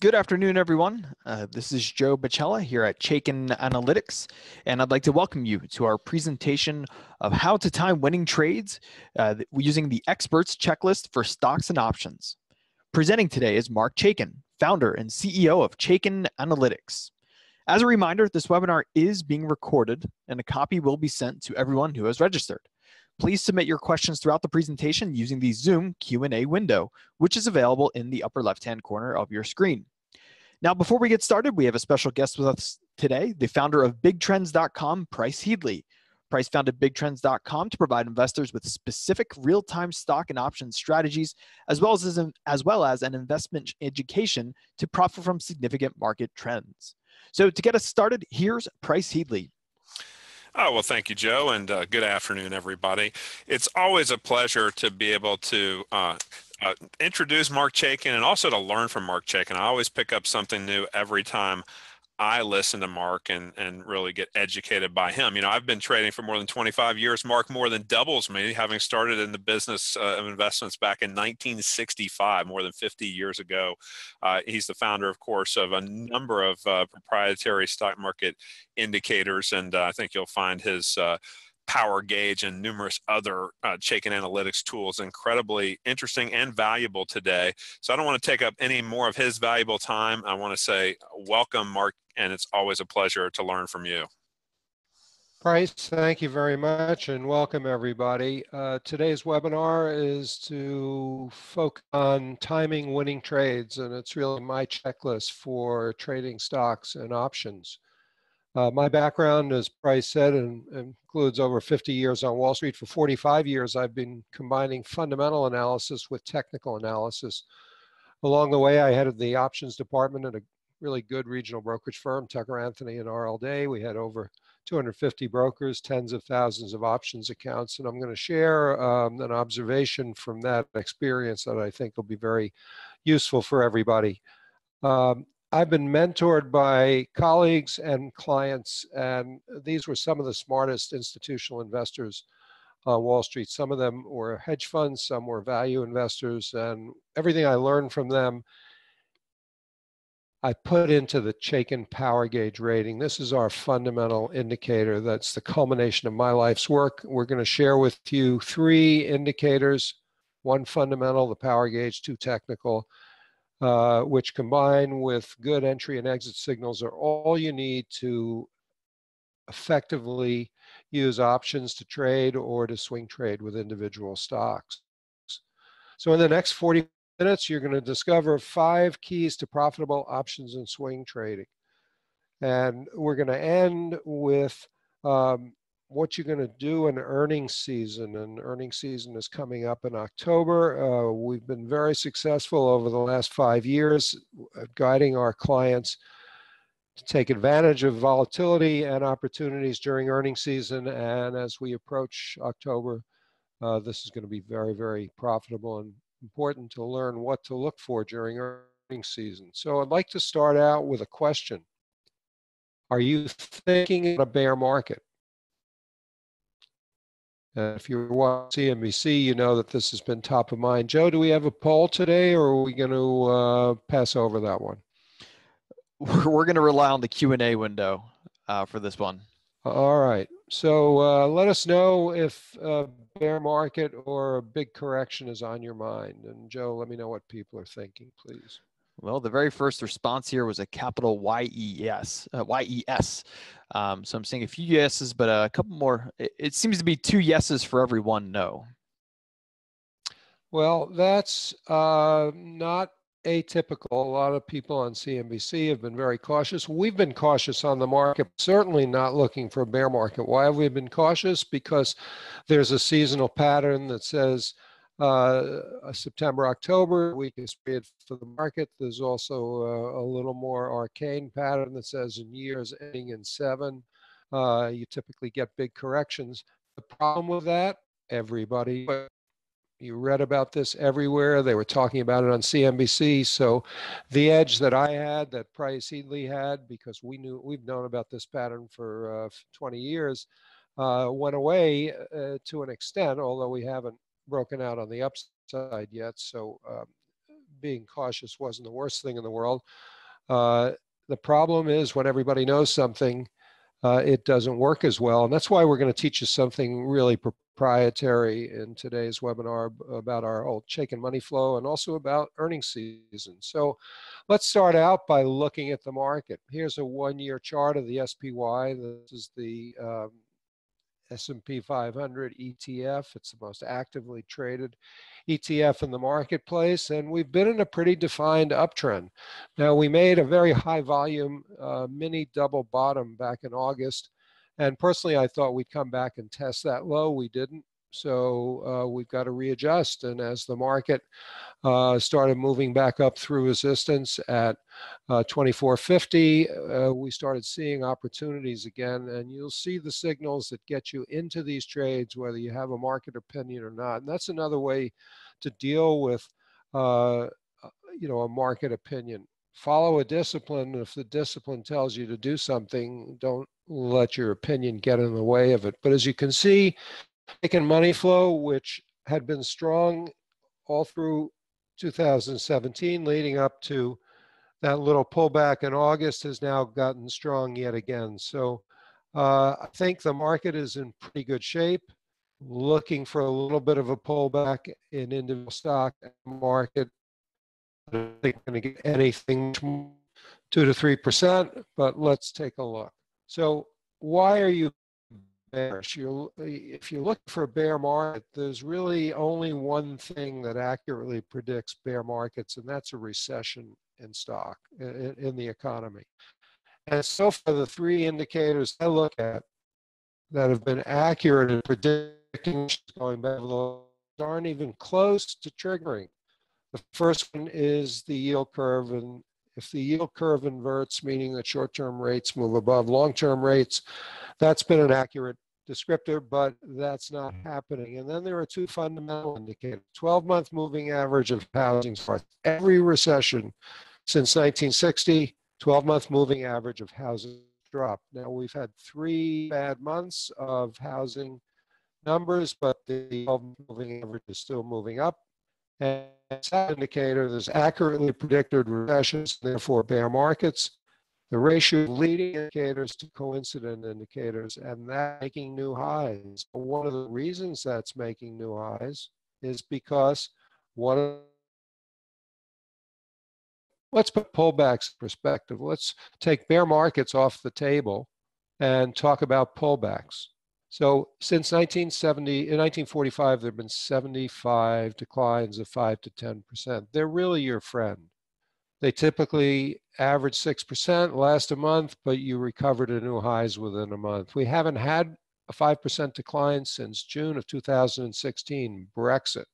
Good afternoon, everyone. Uh, this is Joe Bacella here at Chaikin Analytics, and I'd like to welcome you to our presentation of how to time winning trades uh, using the experts checklist for stocks and options. Presenting today is Mark Chaikin, founder and CEO of Chaikin Analytics. As a reminder, this webinar is being recorded, and a copy will be sent to everyone who has registered. Please submit your questions throughout the presentation using the Zoom Q&A window, which is available in the upper left-hand corner of your screen. Now, before we get started, we have a special guest with us today, the founder of BigTrends.com, Price Headley. Price founded BigTrends.com to provide investors with specific real-time stock and option strategies, as well as, as well as an investment education to profit from significant market trends. So to get us started, here's Price Headley. Oh, well, thank you, Joe, and uh, good afternoon, everybody. It's always a pleasure to be able to uh, uh, introduce Mark Chaikin and also to learn from Mark Chaikin. I always pick up something new every time I listen to Mark and and really get educated by him. You know, I've been trading for more than 25 years. Mark more than doubles me, having started in the business uh, of investments back in 1965, more than 50 years ago. Uh, he's the founder, of course, of a number of uh, proprietary stock market indicators, and uh, I think you'll find his uh, Power Gauge and numerous other uh, Analytics tools incredibly interesting and valuable today. So I don't want to take up any more of his valuable time. I want to say welcome, Mark, and it's always a pleasure to learn from you. Price, thank you very much and welcome everybody. Uh, today's webinar is to focus on timing winning trades and it's really my checklist for trading stocks and options. Uh, my background, as Price said, and, includes over 50 years on Wall Street. For 45 years, I've been combining fundamental analysis with technical analysis. Along the way, I headed the options department at a really good regional brokerage firm, Tucker Anthony and R.L. Day. We had over 250 brokers, tens of thousands of options accounts, and I'm going to share um, an observation from that experience that I think will be very useful for everybody. Um, I've been mentored by colleagues and clients, and these were some of the smartest institutional investors on Wall Street. Some of them were hedge funds, some were value investors, and everything I learned from them, I put into the Chaikin Power Gauge rating. This is our fundamental indicator. That's the culmination of my life's work. We're going to share with you three indicators, one fundamental, the power gauge, two technical, uh, which combine with good entry and exit signals are all you need to effectively use options to trade or to swing trade with individual stocks. So in the next 40 minutes, you're going to discover five keys to profitable options and swing trading. And we're going to end with um, what you're going to do in earnings season. And earnings season is coming up in October. Uh, we've been very successful over the last five years at guiding our clients to take advantage of volatility and opportunities during earnings season. And as we approach October, uh, this is going to be very, very profitable and important to learn what to look for during earnings season. So I'd like to start out with a question. Are you thinking of a bear market? Uh, if you're watching CNBC, you know that this has been top of mind. Joe, do we have a poll today, or are we going to uh, pass over that one? We're, we're going to rely on the Q and A window uh, for this one. All right. So uh, let us know if a bear market or a big correction is on your mind. And Joe, let me know what people are thinking, please. Well, the very first response here was a capital Y-E-S, uh, Y-E-S. Um, so I'm seeing a few yeses, but a couple more. It, it, seems to be two yeses for every one no. Well, that's uh, not atypical. A lot of people on CNBC have been very cautious. We've been cautious on the market, certainly not looking for a bear market. Why have we been cautious? Because there's a seasonal pattern that says uh, September, October, weakest period for the market. There's also a, a, little more arcane pattern that says in years ending in seven, uh, you typically get big corrections. The problem with that, everybody, you read about this everywhere. They were talking about it on CNBC. So the edge that I had, that Price Headley had, because we knew we've known about this pattern for uh, 20 years, uh, went away uh, to an extent, although we haven't broken out on the upside yet. So um, being cautious wasn't the worst thing in the world. Uh, the problem is when everybody knows something, uh, it doesn't work as well. And that's why we're going to teach you something really proprietary in today's webinar about our old Chaikin money flow and also about earnings season. So let's start out by looking at the market. Here's a one-year chart of the SPY. This is the um, S&P 500 ETF. It's the most actively traded ETF in the marketplace, and we've been in a pretty defined uptrend. Now, we made a very high volume uh, mini double bottom back in August, and personally, I thought we'd come back and test that low. We didn't. So uh, we've got to readjust. And as the market uh, started moving back up through resistance at uh, 2450, uh, we started seeing opportunities again. And you'll see the signals that get you into these trades, whether you have a market opinion or not. And that's another way to deal with, uh, you know, a market opinion. Follow a discipline. If the discipline tells you to do something, don't let your opinion get in the way of it. But as you can see, Chaikin money flow, which had been strong all through 2017, leading up to that little pullback in August, has now gotten strong yet again. So uh, I think the market is in pretty good shape. Looking for a little bit of a pullback in individual stock market. I don't think going to get anything two to three percent, but let's take a look. So why are you bearish. you if you look for a bear market, there's really only one thing that accurately predicts bear markets, and that's a recession in stock, in, in the economy. And so far, the three indicators I look at that have been accurate in predicting going back aren't even close to triggering. The first one is the yield curve, and if the yield curve inverts, meaning that short-term rates move above long-term rates, that's been an accurate descriptor, but that's not mm. happening. And then there are two fundamental indicators 12 month moving average of housing starts. Every recession since 1960, 12 month moving average of housing drop. Now we've had three bad months of housing numbers, but the 12 moving average is still moving up. And that indicator, there's accurately predicted recessions, therefore bear markets the ratio of leading indicators to coincident indicators, and that making new highs. One of the reasons that's making new highs is because one of let's put pullbacks in perspective. Let's take bear markets off the table and talk about pullbacks. So since 1970, in 1945, there have been 75 declines of 5 to 10%. They're really your friend. They typically average 6%, last a month, but you recover to new highs within a month. We haven't had a 5% decline since June of 2016, Brexit.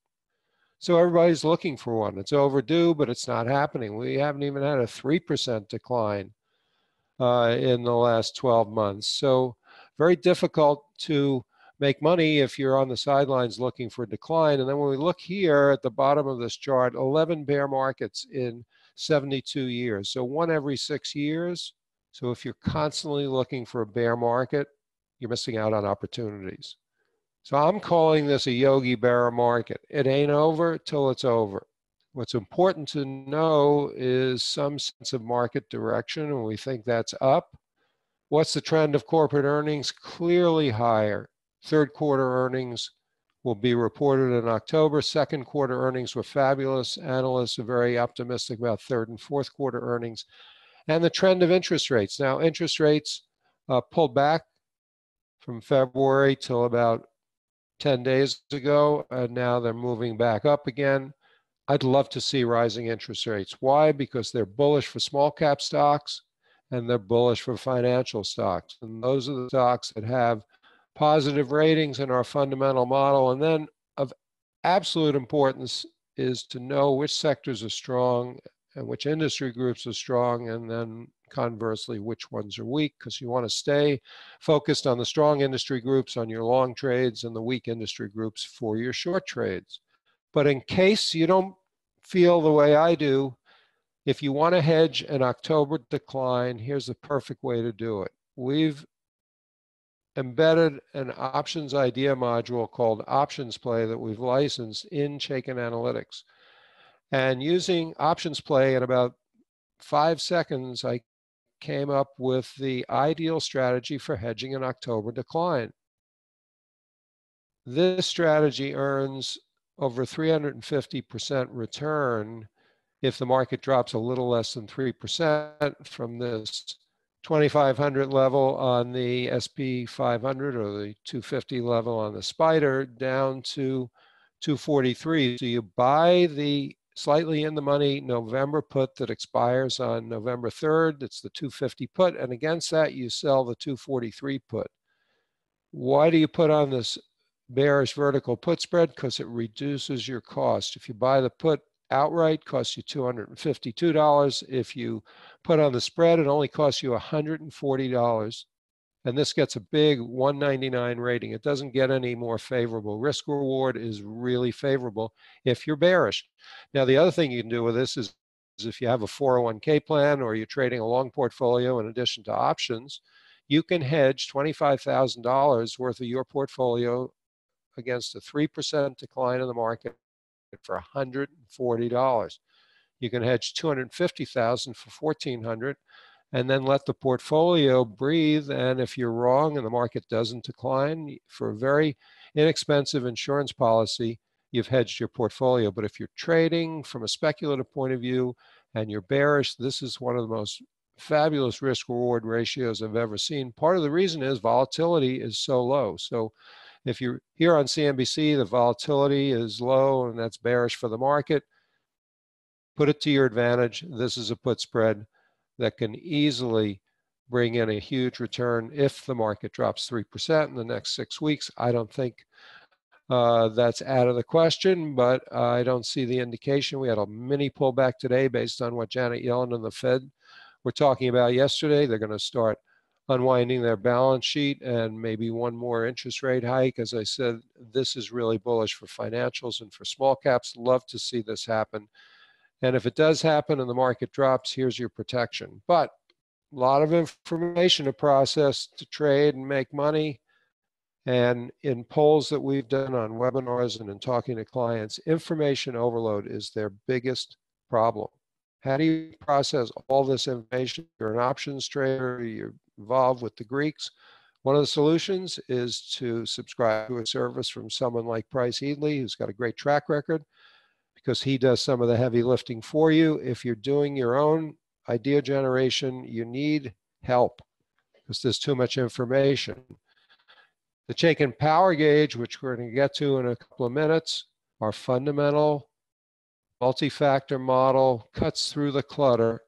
So everybody's looking for one. It's overdue, but it's not happening. We haven't even had a 3% decline uh, in the last 12 months. So very difficult to make money if you're on the sidelines looking for a decline. And then when we look here at the bottom of this chart, 11 bear markets in 72 years. So one every six years. So if you're constantly looking for a bear market, you're missing out on opportunities. So I'm calling this a yogi bear market. It ain't over till it's over. What's important to know is some sense of market direction, and we think that's up. What's the trend of corporate earnings? Clearly higher. Third quarter earnings will be reported in October. Second quarter earnings were fabulous. Analysts are very optimistic about third and fourth quarter earnings. And the trend of interest rates. Now, interest rates uh, pulled back from February till about 10 days ago, and now they're moving back up again. I'd love to see rising interest rates. Why? Because they're bullish for small cap stocks and they're bullish for financial stocks. And those are the stocks that have positive ratings in our fundamental model. And then of absolute importance is to know which sectors are strong and which industry groups are strong, and then conversely, which ones are weak, because you want to stay focused on the strong industry groups on your long trades and the weak industry groups for your short trades. But in case you don't feel the way I do, if you want to hedge an October decline, here's the perfect way to do it. We've embedded an options idea module called Options Play that we've licensed in Chaikin Analytics. And using options play in about five seconds, I came up with the ideal strategy for hedging an October decline. This strategy earns over 350% return if the market drops a little less than 3% from this 2500 level on the SP 500 or the 250 level on the spider down to 243. So you buy the slightly in the money November put that expires on November 3rd. It's the 250 put. And against that, you sell the 243 put. Why do you put on this bearish vertical put spread? Because it reduces your cost. If you buy the put outright, costs you $252. If you put on the spread, it only costs you $140 and this gets a big 199 rating. It doesn't get any more favorable. Risk reward is really favorable if you're bearish. Now, the other thing you can do with this is, is if you have a 401k plan or you're trading a long portfolio in addition to options, you can hedge $25,000 worth of your portfolio against a 3% decline in the market for $140. You can hedge 250,000 for 1,400, and then let the portfolio breathe. And if you're wrong and the market doesn't decline, for a very inexpensive insurance policy, you've hedged your portfolio. But if you're trading from a speculative point of view and you're bearish, this is one of the most fabulous risk reward ratios I've ever seen. Part of the reason is volatility is so low. So if you're here on CNBC, the volatility is low and that's bearish for the market. Put it to your advantage. This is a put spread that can easily bring in a huge return if the market drops 3% in the next six weeks. I don't think uh, that's out of the question, but I don't see the indication. We had a mini pullback today based on what Janet Yellen and the Fed were talking about yesterday. They're going to start unwinding their balance sheet and maybe one more interest rate hike. As I said, this is really bullish for financials and for small caps. Love to see this happen. And if it does happen and the market drops, here's your protection. But a lot of information to process to trade and make money. And in polls that we've done on webinars and in talking to clients, information overload is their biggest problem. How do you process all this information? You're an options trader, you're involved with the Greeks. One of the solutions is to subscribe to a service from someone like Price Headley, who's got a great track record because he does some of the heavy lifting for you. If you're doing your own idea generation, you need help because there's too much information. The Chaikin power gauge, which we're going to get to in a couple of minutes, our fundamental multi-factor model cuts through the clutter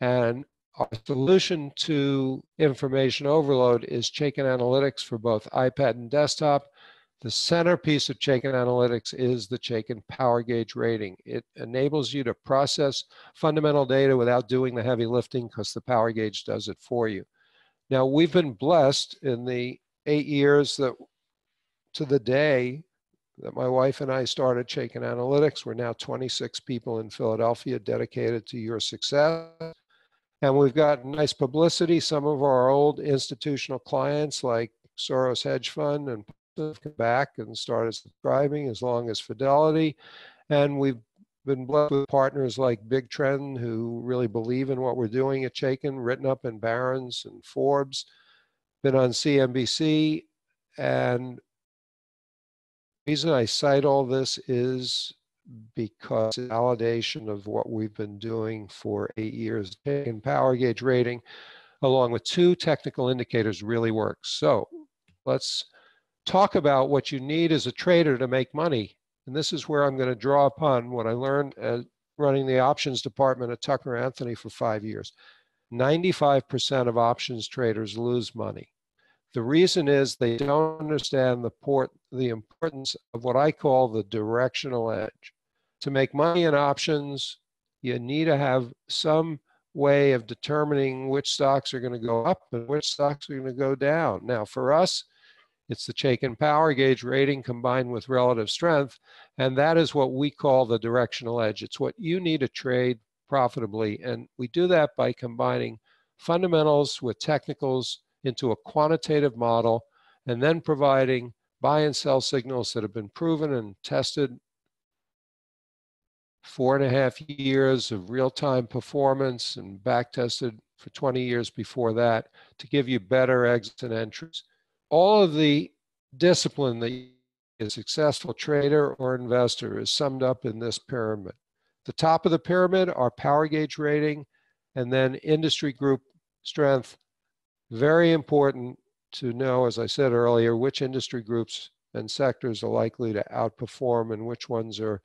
and our solution to information overload is Chaikin Analytics for both iPad and desktop. The centerpiece of Chaikin Analytics is the Chaikin Power Gauge rating. It enables you to process fundamental data without doing the heavy lifting because the Power Gauge does it for you. Now, we've been blessed in the eight years that to the day that my wife and I started Chaikin Analytics. We're now 26 people in Philadelphia dedicated to your success. And we've got nice publicity. Some of our old institutional clients like Soros Hedge Fund and have come back and started subscribing as long as Fidelity. And we've been blessed with partners like Big Trend who really believe in what we're doing at Chaikin, written up in Barron's and Forbes, been on CNBC. And the reason I cite all this is because validation of what we've been doing for eight years in power gauge rating along with two technical indicators really works. So let's talk about what you need as a trader to make money. And this is where I'm going to draw upon what I learned running the options department at Tucker Anthony for five years. 95% of options traders lose money. The reason is they don't understand the, port, the importance of what I call the directional edge. To make money in options, you need to have some way of determining which stocks are going to go up and which stocks are going to go down. Now, for us, it's the Chaikin power gauge rating combined with relative strength. And that is what we call the directional edge. It's what you need to trade profitably. And we do that by combining fundamentals with technicals into a quantitative model and then providing buy and sell signals that have been proven and tested four and a half years of real-time performance and back tested for 20 years before that to give you better exits and entries. All of the discipline that a successful trader or investor is summed up in this pyramid. The top of the pyramid are power gauge rating and then industry group strength. Very important to know, as I said earlier, which industry groups and sectors are likely to outperform and which ones are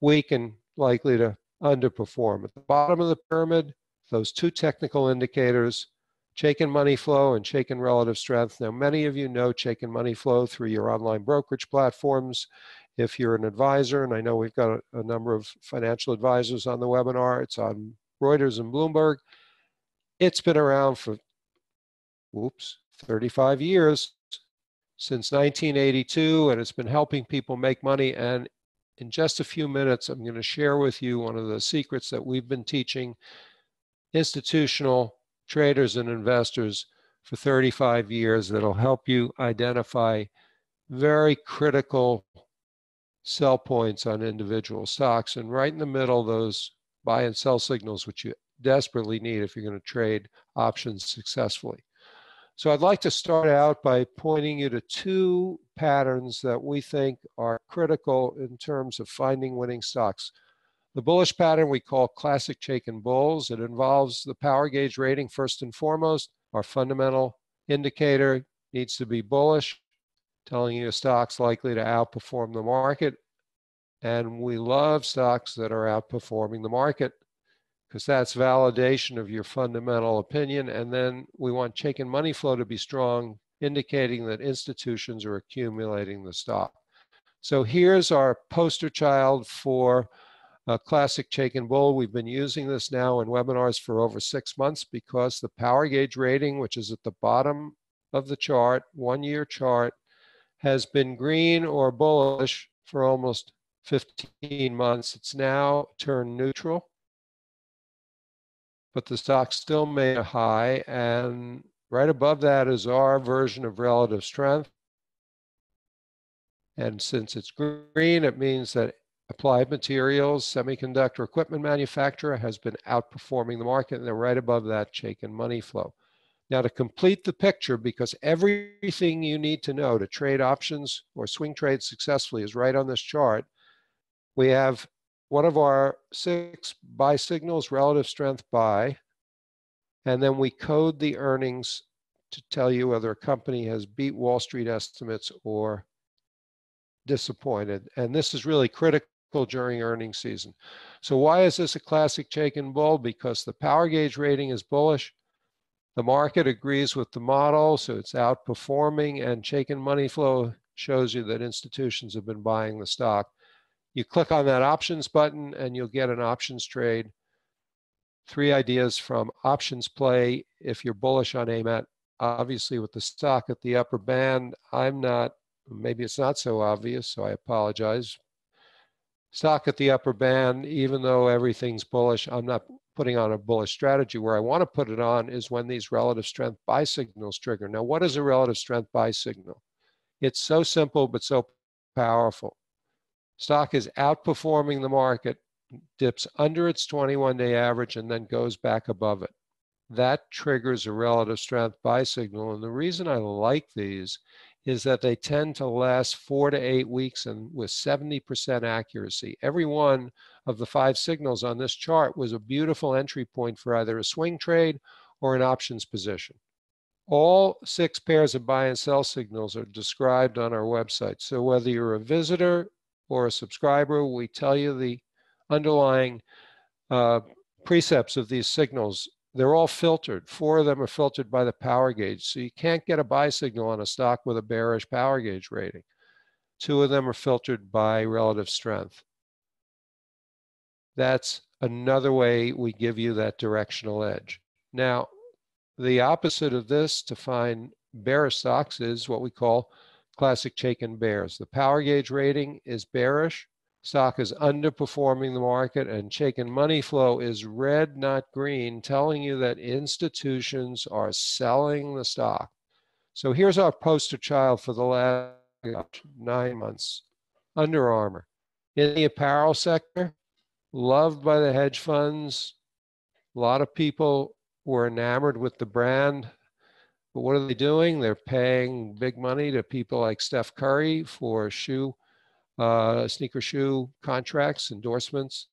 weak and likely to underperform. At the bottom of the pyramid, those two technical indicators, Chaikin money flow and Chaikin relative strength. Now, many of you know Chaikin money flow through your online brokerage platforms. If you're an advisor, and I know we've got a, a number of financial advisors on the webinar, it's on Reuters and Bloomberg. It's been around for, whoops, 35 years since 1982, and it's been helping people make money. And in just a few minutes, I'm going to share with you one of the secrets that we've been teaching institutional traders and investors for 35 years that'll help you identify very critical sell points on individual stocks. And right in the middle, those buy and sell signals, which you desperately need if you're going to trade options successfully. So I'd like to start out by pointing you to two patterns that we think are critical in terms of finding winning stocks. The bullish pattern we call classic Chaikin bulls. It involves the power gauge rating first and foremost. Our fundamental indicator needs to be bullish, telling you a stock's likely to outperform the market. And we love stocks that are outperforming the market because that's validation of your fundamental opinion. And then we want Chaikin money flow to be strong, indicating that institutions are accumulating the stock. So here's our poster child for a classic Chaikin bull. We've been using this now in webinars for over six months because the power gauge rating, which is at the bottom of the chart, one year chart, has been green or bullish for almost 15 months. It's now turned neutral but the stock still made a high. And right above that is our version of relative strength. And since it's green, it means that Applied Materials, semiconductor equipment manufacturer, has been outperforming the market. And they're right above that Chaikin money flow. Now, to complete the picture, because everything you need to know to trade options or swing trade successfully is right on this chart, we have one of our six buy signals, relative strength buy, and then we code the earnings to tell you whether a company has beat Wall Street estimates or disappointed. And this is really critical during earnings season. So why is this a classic Chaikin bull? Because the power gauge rating is bullish. The market agrees with the model, so it's outperforming, and Chaikin money flow shows you that institutions have been buying the stock. You click on that options button and you'll get an options trade. Three ideas from options play if you're bullish on AMAT. Obviously, with the stock at the upper band, I'm not, maybe it's not so obvious, so I apologize. Stock at the upper band, even though everything's bullish, I'm not putting on a bullish strategy. Where I want to put it on is when these relative strength buy signals trigger. Now, what is a relative strength buy signal? It's so simple, but so powerful. Stock is outperforming the market, dips under its 21 day average, and then goes back above it. That triggers a relative strength buy signal. And the reason I like these is that they tend to last four to eight weeks and with 70% accuracy. Every one of the five signals on this chart was a beautiful entry point for either a swing trade or an options position. All six pairs of buy and sell signals are described on our website. So whether you're a visitor or a subscriber, we tell you the underlying uh, precepts of these signals. They're all filtered. Four of them are filtered by the power gauge. So you can't get a buy signal on a stock with a bearish power gauge rating. Two of them are filtered by relative strength. That's another way we give you that directional edge. Now, the opposite of this to find bearish stocks is what we call classic Chaikin bears. The power gauge rating is bearish. Stock is underperforming the market, and Chaikin money flow is red, not green, telling you that institutions are selling the stock. So here's our poster child for the last nine months Under Armour. In the apparel sector, loved by the hedge funds. A lot of people were enamored with the brand. But what are they doing? They're paying big money to people like Steph Curry for shoe, uh, sneaker shoe contracts, endorsements.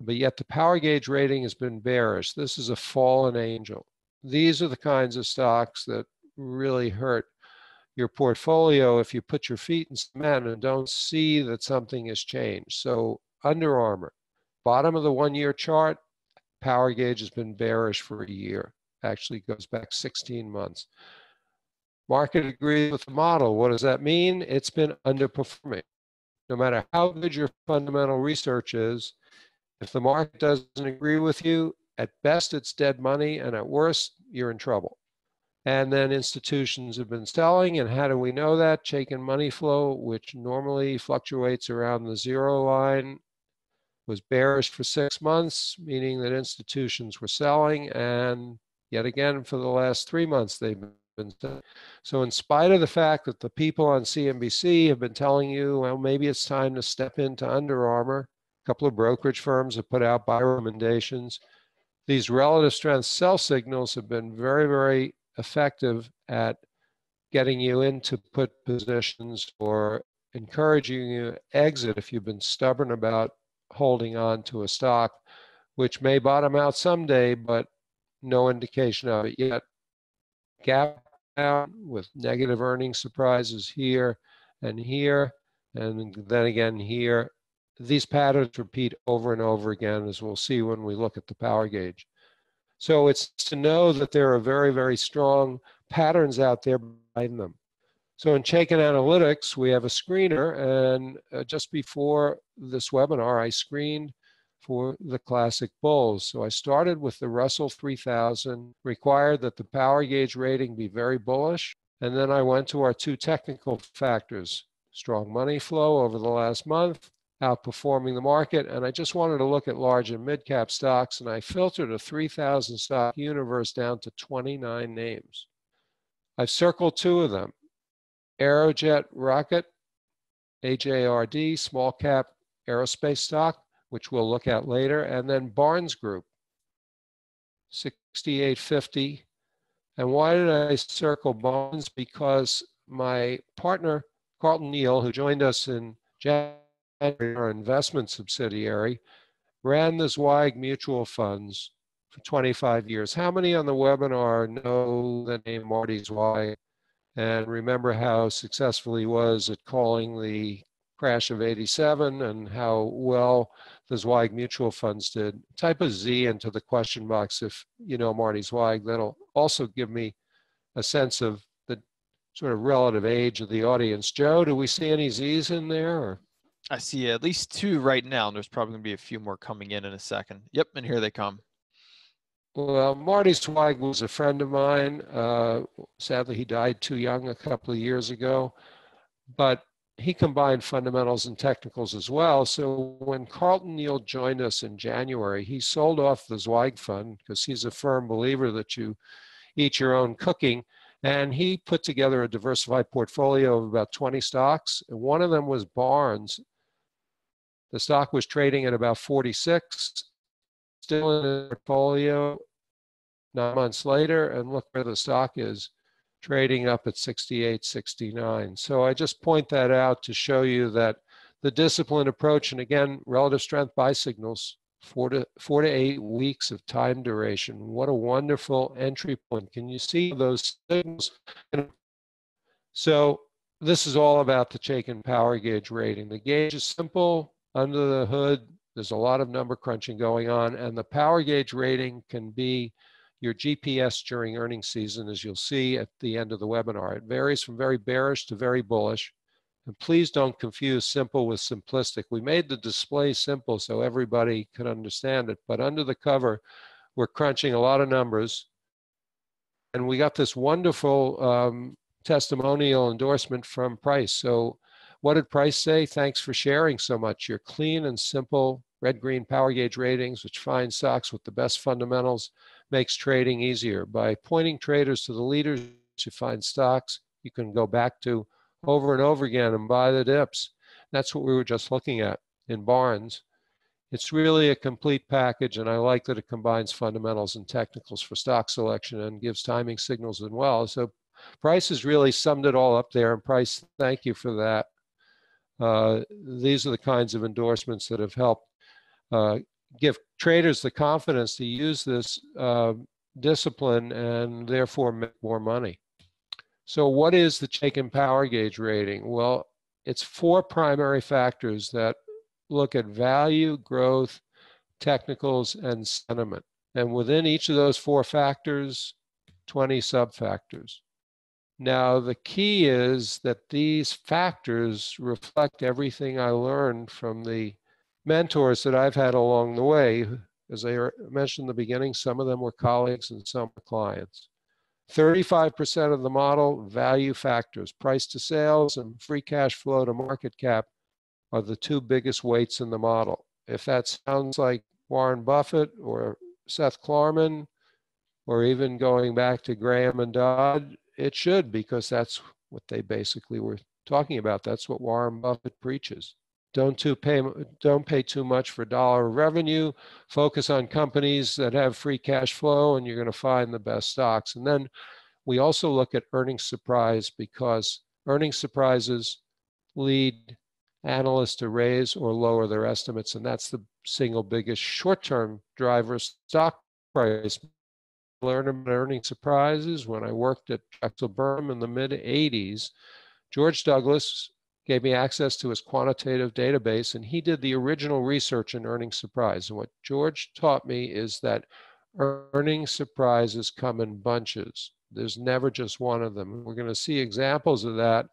But yet the power gauge rating has been bearish. This is a fallen angel. These are the kinds of stocks that really hurt your portfolio if you put your feet in cement and don't see that something has changed. So Under Armour, bottom of the one-year chart, power gauge has been bearish for a year. Actually goes back 16 months. Market agrees with the model. What does that mean? It's been underperforming. No matter how good your fundamental research is, if the market doesn't agree with you, at best it's dead money, and at worst, you're in trouble. And then institutions have been selling. And how do we know that? Chaikin money flow, which normally fluctuates around the zero line, was bearish for six months, meaning that institutions were selling. And yet again, for the last three months, they've been. So, in spite of the fact that the people on CNBC have been telling you, well, maybe it's time to step into Under Armour, a couple of brokerage firms have put out buy recommendations. These relative strength sell signals have been very, very effective at getting you into put positions or encouraging you to exit if you've been stubborn about holding on to a stock, which may bottom out someday, but no indication of it yet. Gap down with negative earnings surprises here and here, and then again here. These patterns repeat over and over again, as we'll see when we look at the power gauge. So it's to know that there are very, very strong patterns out there behind them. So in Chaikin Analytics, we have a screener, and uh, just before this webinar, I screened for the classic bulls. So I started with the Russell 3000, required that the power gauge rating be very bullish, and then I went to our two technical factors, strong money flow over the last month outperforming the market. And I just wanted to look at large and mid cap stocks, and I filtered a 3,000 stock universe down to 29 names. I've circled two of them Aerojet Rocket, AJRD, small cap aerospace stock, which we'll look at later, and then Barnes Group, 6850. And why did I circle Barnes? Because my partner, Carlton Neel, who joined us in January, our investment subsidiary, ran the Zweig mutual funds for 25 years. How many on the webinar know the name Marty Zweig and remember how successful he was at calling the crash of 87 and how well the Zweig mutual funds did? Type a Z into the question box if you know Marty Zweig. That'll also give me a sense of the sort of relative age of the audience. Joe, do we see any Z's in there? Or? I see at least two right now, and there's probably going to be a few more coming in in a second. Yep, and here they come. Well, Marty Zweig was a friend of mine. Uh, sadly, he died too young a couple of years ago, but he combined fundamentals and technicals as well. So when Carlton Neel joined us in January, he sold off the Zweig fund because he's a firm believer that you eat your own cooking. And he put together a diversified portfolio of about 20 stocks. And one of them was Barnes. The stock was trading at about 46, still in the portfolio nine months later, and look where the stock is trading up at 68, 69. So I just point that out to show you that the disciplined approach, and again, relative strength buy signals, four to four to eight weeks of time duration. What a wonderful entry point. Can you see those signals? So this is all about the Chaikin power gauge rating. The gauge is simple, under the hood, there's a lot of number crunching going on, and the power gauge rating can be your GPS during earnings season, as you'll see at the end of the webinar. It varies from very bearish to very bullish. And please don't confuse simple with simplistic. We made the display simple so everybody could understand it, but under the cover, we're crunching a lot of numbers. And we got this wonderful um, testimonial endorsement from Price. So what did Price say? Thanks for sharing so much. Your clean and simple red green power gauge ratings, which find stocks with the best fundamentals, makes trading easier. By pointing traders to the leaders you find stocks you can go back to over and over again and buy the dips. That's what we were just looking at in Barnes. It's really a complete package, and I like that it combines fundamentals and technicals for stock selection and gives timing signals as well. So Price has really summed it all up there, and Price, thank you for that. Uh, these are the kinds of endorsements that have helped uh, give traders the confidence to use this uh, discipline and therefore make more money. So what is the Chaikin Power Gauge rating? Well, it's four primary factors that look at value, growth, technicals, and sentiment. And within each of those four factors, 20 sub-factors. Now, the key is that these factors reflect everything I learned from the mentors that I've had along the way. As I er, mentioned in the beginning, some of them were colleagues and some were clients. 35% of the model value factors, price to sales and free cash flow to market cap are the two biggest weights in the model. If that sounds like Warren Buffett or Seth Klarman, or even going back to Graham and Dodd, it should because that's what they basically were talking about. That's what Warren Buffett preaches. Don't too pay don't pay too much for dollar revenue. Focus on companies that have free cash flow, and you're going to find the best stocks. And then we also look at earnings surprise because earnings surprises lead analysts to raise or lower their estimates, and that's the single biggest short-term driver of stock price. Learned about earning surprises when I worked at Drexel Burnham in the mid 80s. George Douglas gave me access to his quantitative database, and he did the original research in earning surprise. And what George taught me is that earning surprises come in bunches. There's never just one of them. We're going to see examples of that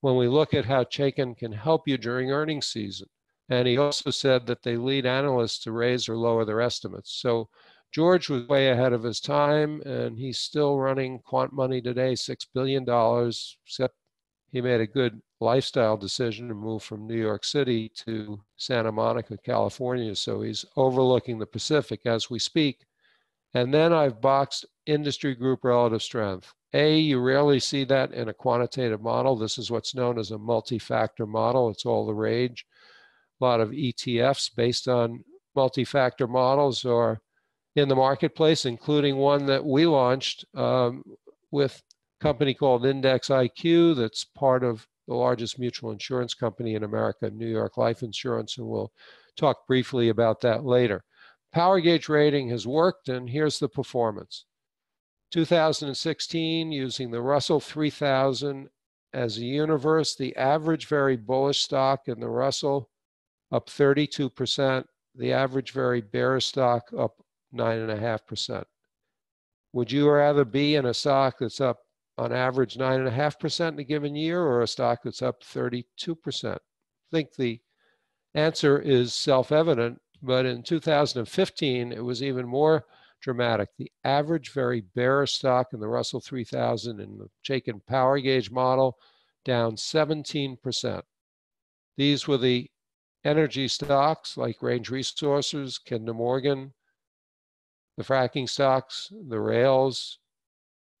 when we look at how Chaikin can help you during earnings season. And he also said that they lead analysts to raise or lower their estimates. So George was way ahead of his time, and he's still running Quant Money today, $6 billion, except he made a good lifestyle decision to move from New York City to Santa Monica, California. So he's overlooking the Pacific as we speak. And then I've boxed industry group relative strength. A, you rarely see that in a quantitative model. This is what's known as a multi-factor model. It's all the rage. A lot of ETFs based on multi-factor models are in the marketplace, including one that we launched um, with company called Index IQ that's part of the largest mutual insurance company in America, New York Life Insurance, and we'll talk briefly about that later. Power gauge rating has worked, and here's the performance. 2016, using the Russell 3000 as a universe, the average very bullish stock in the Russell up 32%, the average very bearish stock up 9.5%. Would you rather be in a stock that's up on average 9.5% in a given year or a stock that's up 32%? I think the answer is self-evident, but in 2015, it was even more dramatic. The average very bearish stock in the Russell 3000 in the Chaikin Power Gauge model down 17%. These were the energy stocks like Range Resources, Kinder Morgan, the fracking stocks, the rails,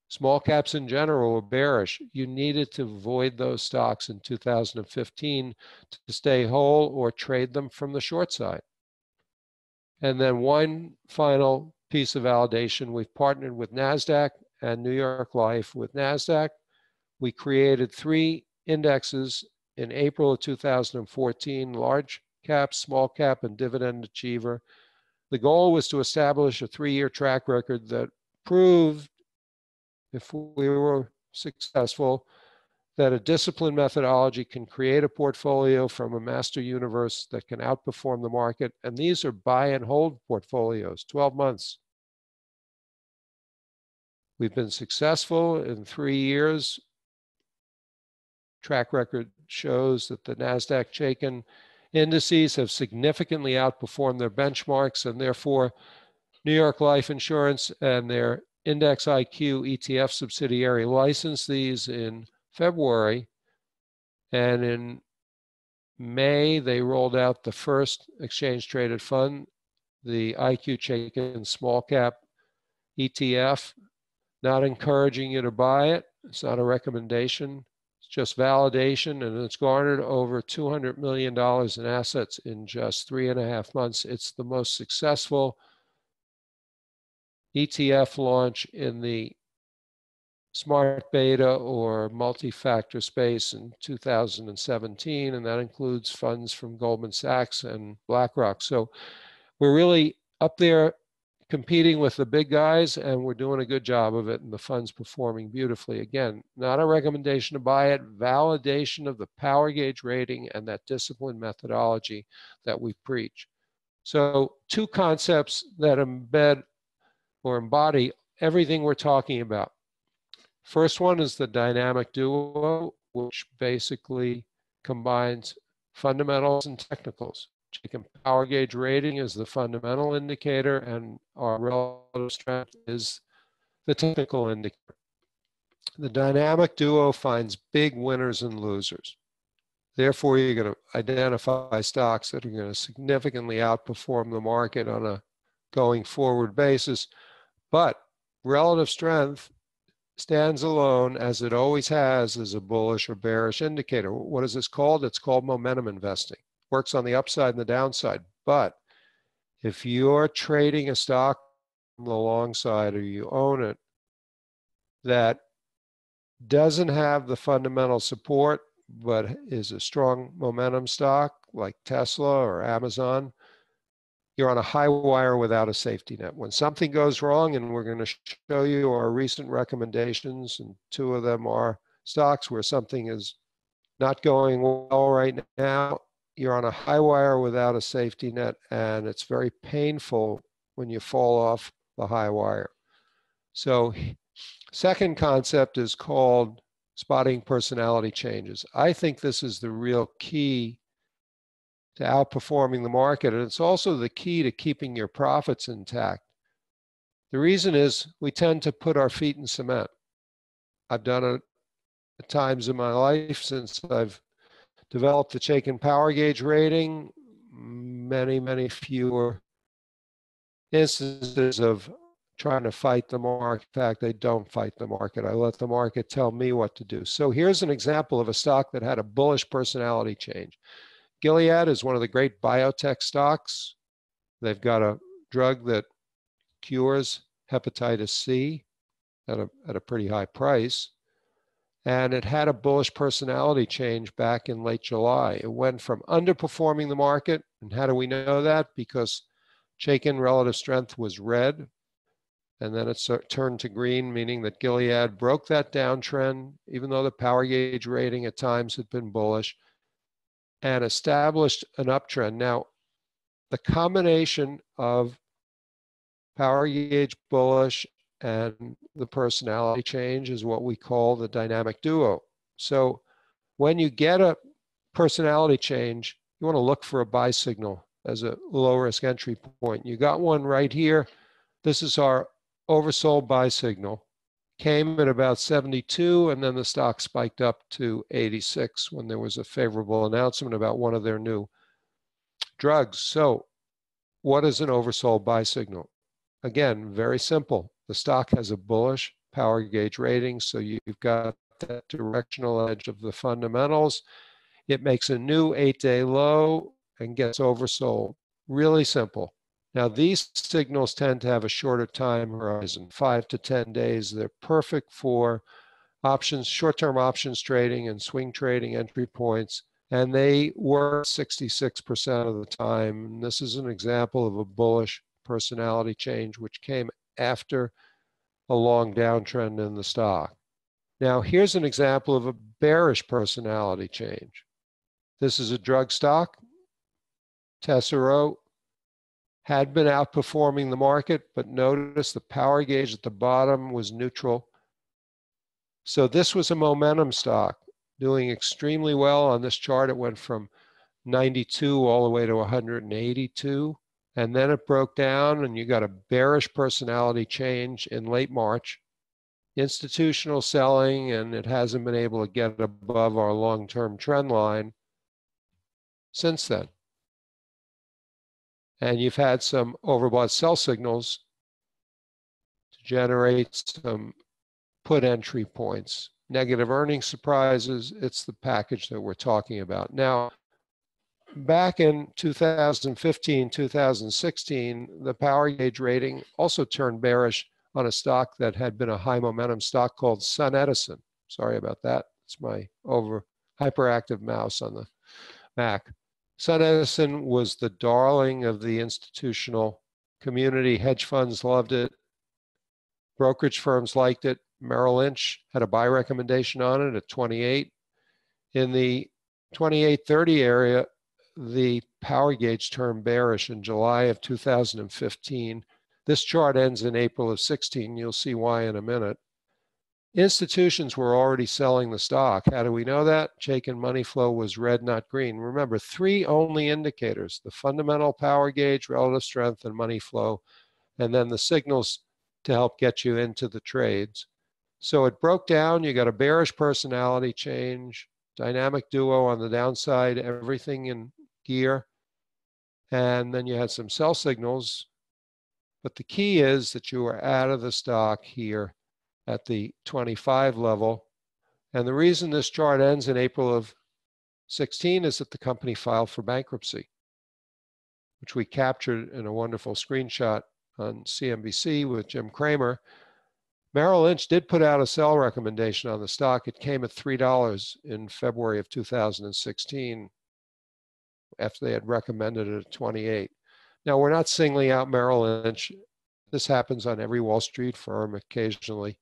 small caps in general were bearish. You needed to avoid those stocks in 2015 to stay whole or trade them from the short side. And then one final piece of validation, we've partnered with NASDAQ and New York Life. With NASDAQ, we created three indexes in April of 2014, large cap, small cap, and dividend achiever. The goal was to establish a three-year track record that proved, if we were successful, that a disciplined methodology can create a portfolio from a master universe that can outperform the market. And these are buy and hold portfolios, 12 months. We've been successful in three years. Track record shows that the NASDAQ Chaikin indices have significantly outperformed their benchmarks, and therefore, New York Life Insurance and their Index IQ ETF subsidiary licensed these in February. And in May, they rolled out the first exchange traded fund, the IQ Chaikin Small Cap ETF. Not encouraging you to buy it, it's not a recommendation, it's just validation, and it's garnered over $200 million in assets in just three and a half months. It's the most successful ETF launch in the smart beta or multi-factor space in 2017, and that includes funds from Goldman Sachs and BlackRock. So we're really up there competing with the big guys and we're doing a good job of it and the fund's performing beautifully. Again, not a recommendation to buy it, validation of the power gauge rating and that discipline methodology that we preach. So two concepts that embed or embody everything we're talking about. First one is the dynamic duo, which basically combines fundamentals and technicals. Chaikin power gauge rating is the fundamental indicator and our relative strength is the technical indicator. The dynamic duo finds big winners and losers. Therefore, you're going to identify stocks that are going to significantly outperform the market on a going forward basis. But relative strength stands alone as it always has as a bullish or bearish indicator. What is this called? It's called momentum investing works on the upside and the downside. But if you're trading a stock on the long side or you own it that doesn't have the fundamental support but is a strong momentum stock like Tesla or Amazon, you're on a high wire without a safety net. When something goes wrong, and we're going to show you our recent recommendations, and two of them are stocks where something is not going well right now, you're on a high wire without a safety net, and it's very painful when you fall off the high wire. So, second concept is called spotting personality changes. I think this is the real key to outperforming the market, and it's also the key to keeping your profits intact. The reason is we tend to put our feet in cement. I've done it at times in my life since I've developed the Chaikin power gauge rating, many, many fewer instances of trying to fight the market. In fact, they don't fight the market. I let the market tell me what to do. So here's an example of a stock that had a bullish personality change. Gilead is one of the great biotech stocks. They've got a drug that cures hepatitis C at a, at a pretty high price and it had a bullish personality change back in late July. It went from underperforming the market, and how do we know that? Because Chaikin relative strength was red, and then it turned to green, meaning that Gilead broke that downtrend, even though the power gauge rating at times had been bullish, and established an uptrend. Now, the combination of power gauge bullish and the personality change is what we call the dynamic duo. So when you get a personality change, you want to look for a buy signal as a low risk entry point. You got one right here. This is our oversold buy signal. Came at about 72, and then the stock spiked up to 86 when there was a favorable announcement about one of their new drugs. So, what is an oversold buy signal? Again, very simple. The stock has a bullish power gauge rating, so you've got that directional edge of the fundamentals. It makes a new eight day low and gets oversold. Really simple. Now, these signals tend to have a shorter time horizon, five to 10 days. They're perfect for options, short term options trading and swing trading entry points. And they work 66% of the time. And this is an example of a bullish personality change, which came after a long downtrend in the stock. Now, here's an example of a bearish personality change. This is a drug stock. Tesaro had been outperforming the market, but notice the power gauge at the bottom was neutral. So this was a momentum stock doing extremely well on this chart. It went from 92 all the way to 182 and then it broke down and you got a bearish personality change in late March, institutional selling, and it hasn't been able to get above our long-term trend line since then. And you've had some overbought sell signals to generate some put entry points negative earnings surprises. It's the package that we're talking about. Now, back in 2015, 2016, the power gauge rating also turned bearish on a stock that had been a high momentum stock called SunEdison. Sorry about that. It's my over hyperactive mouse on the Mac. SunEdison was the darling of the institutional community. Hedge funds loved it. Brokerage firms liked it. Merrill Lynch had a buy recommendation on it at 28. In the 2830 area, the power gauge turned bearish in July of 2015. This chart ends in April of 16. You'll see why in a minute. Institutions were already selling the stock. How do we know that? Chaikin money flow was red, not green. Remember, three only indicators, the fundamental power gauge, relative strength, and money flow, and then the signals to help get you into the trades. So it broke down. You got a bearish personality change, dynamic duo on the downside, everything in gear. And then you had some sell signals. But the key is that you are out of the stock here at the 25 level. And the reason this chart ends in April of 16 is that the company filed for bankruptcy, which we captured in a wonderful screenshot on CNBC with Jim Cramer. Merrill Lynch did put out a sell recommendation on the stock. It came at $3 in February of 2016 after they had recommended it at 28. Now, we're not singling out Merrill Lynch this happens on every Wall Street firm occasionally.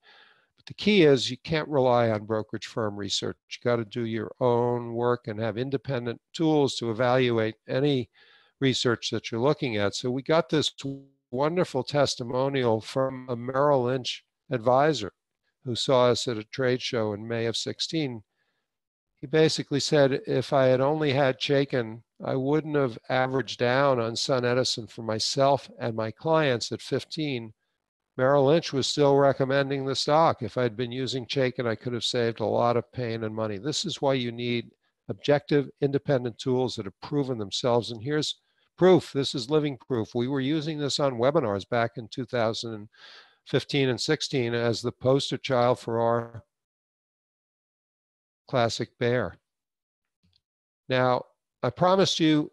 But the key is you can't rely on brokerage firm research. You got to do your own work and have independent tools to evaluate any research that you're looking at. So we got this wonderful testimonial from a Merrill Lynch advisor who saw us at a trade show in May of 16 he basically said if I had only had Chaikin, I wouldn't have averaged down on SunEdison for myself and my clients at 15. Merrill Lynch was still recommending the stock. If I'd been using Chaikin, I could have saved a lot of pain and money. This is why you need objective, independent tools that have proven themselves. And here's proof. This is living proof. We were using this on webinars back in 2015 and 16 as the poster child for our classic bear. Now, I promised you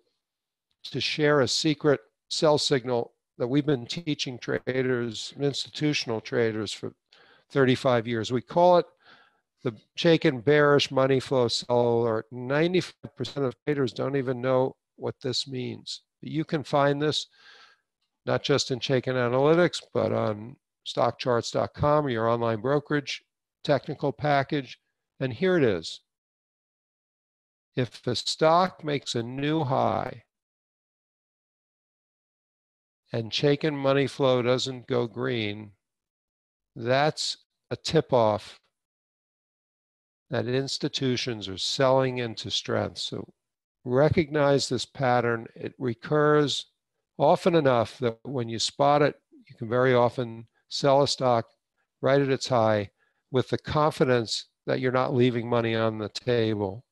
to share a secret sell signal that we've been teaching traders, institutional traders for 35 years. We call it the Chaikin bearish money flow sell alert. 95% of traders don't even know what this means. You can find this not just in Chaikin Analytics, but on stockcharts.com, your online brokerage technical package. And here it is. If the stock makes a new high and Chaikin money flow doesn't go green, that's a tip off that institutions are selling into strength. So recognize this pattern. It recurs often enough that when you spot it, you can very often sell a stock right at its high with the confidence that you're not leaving money on the table.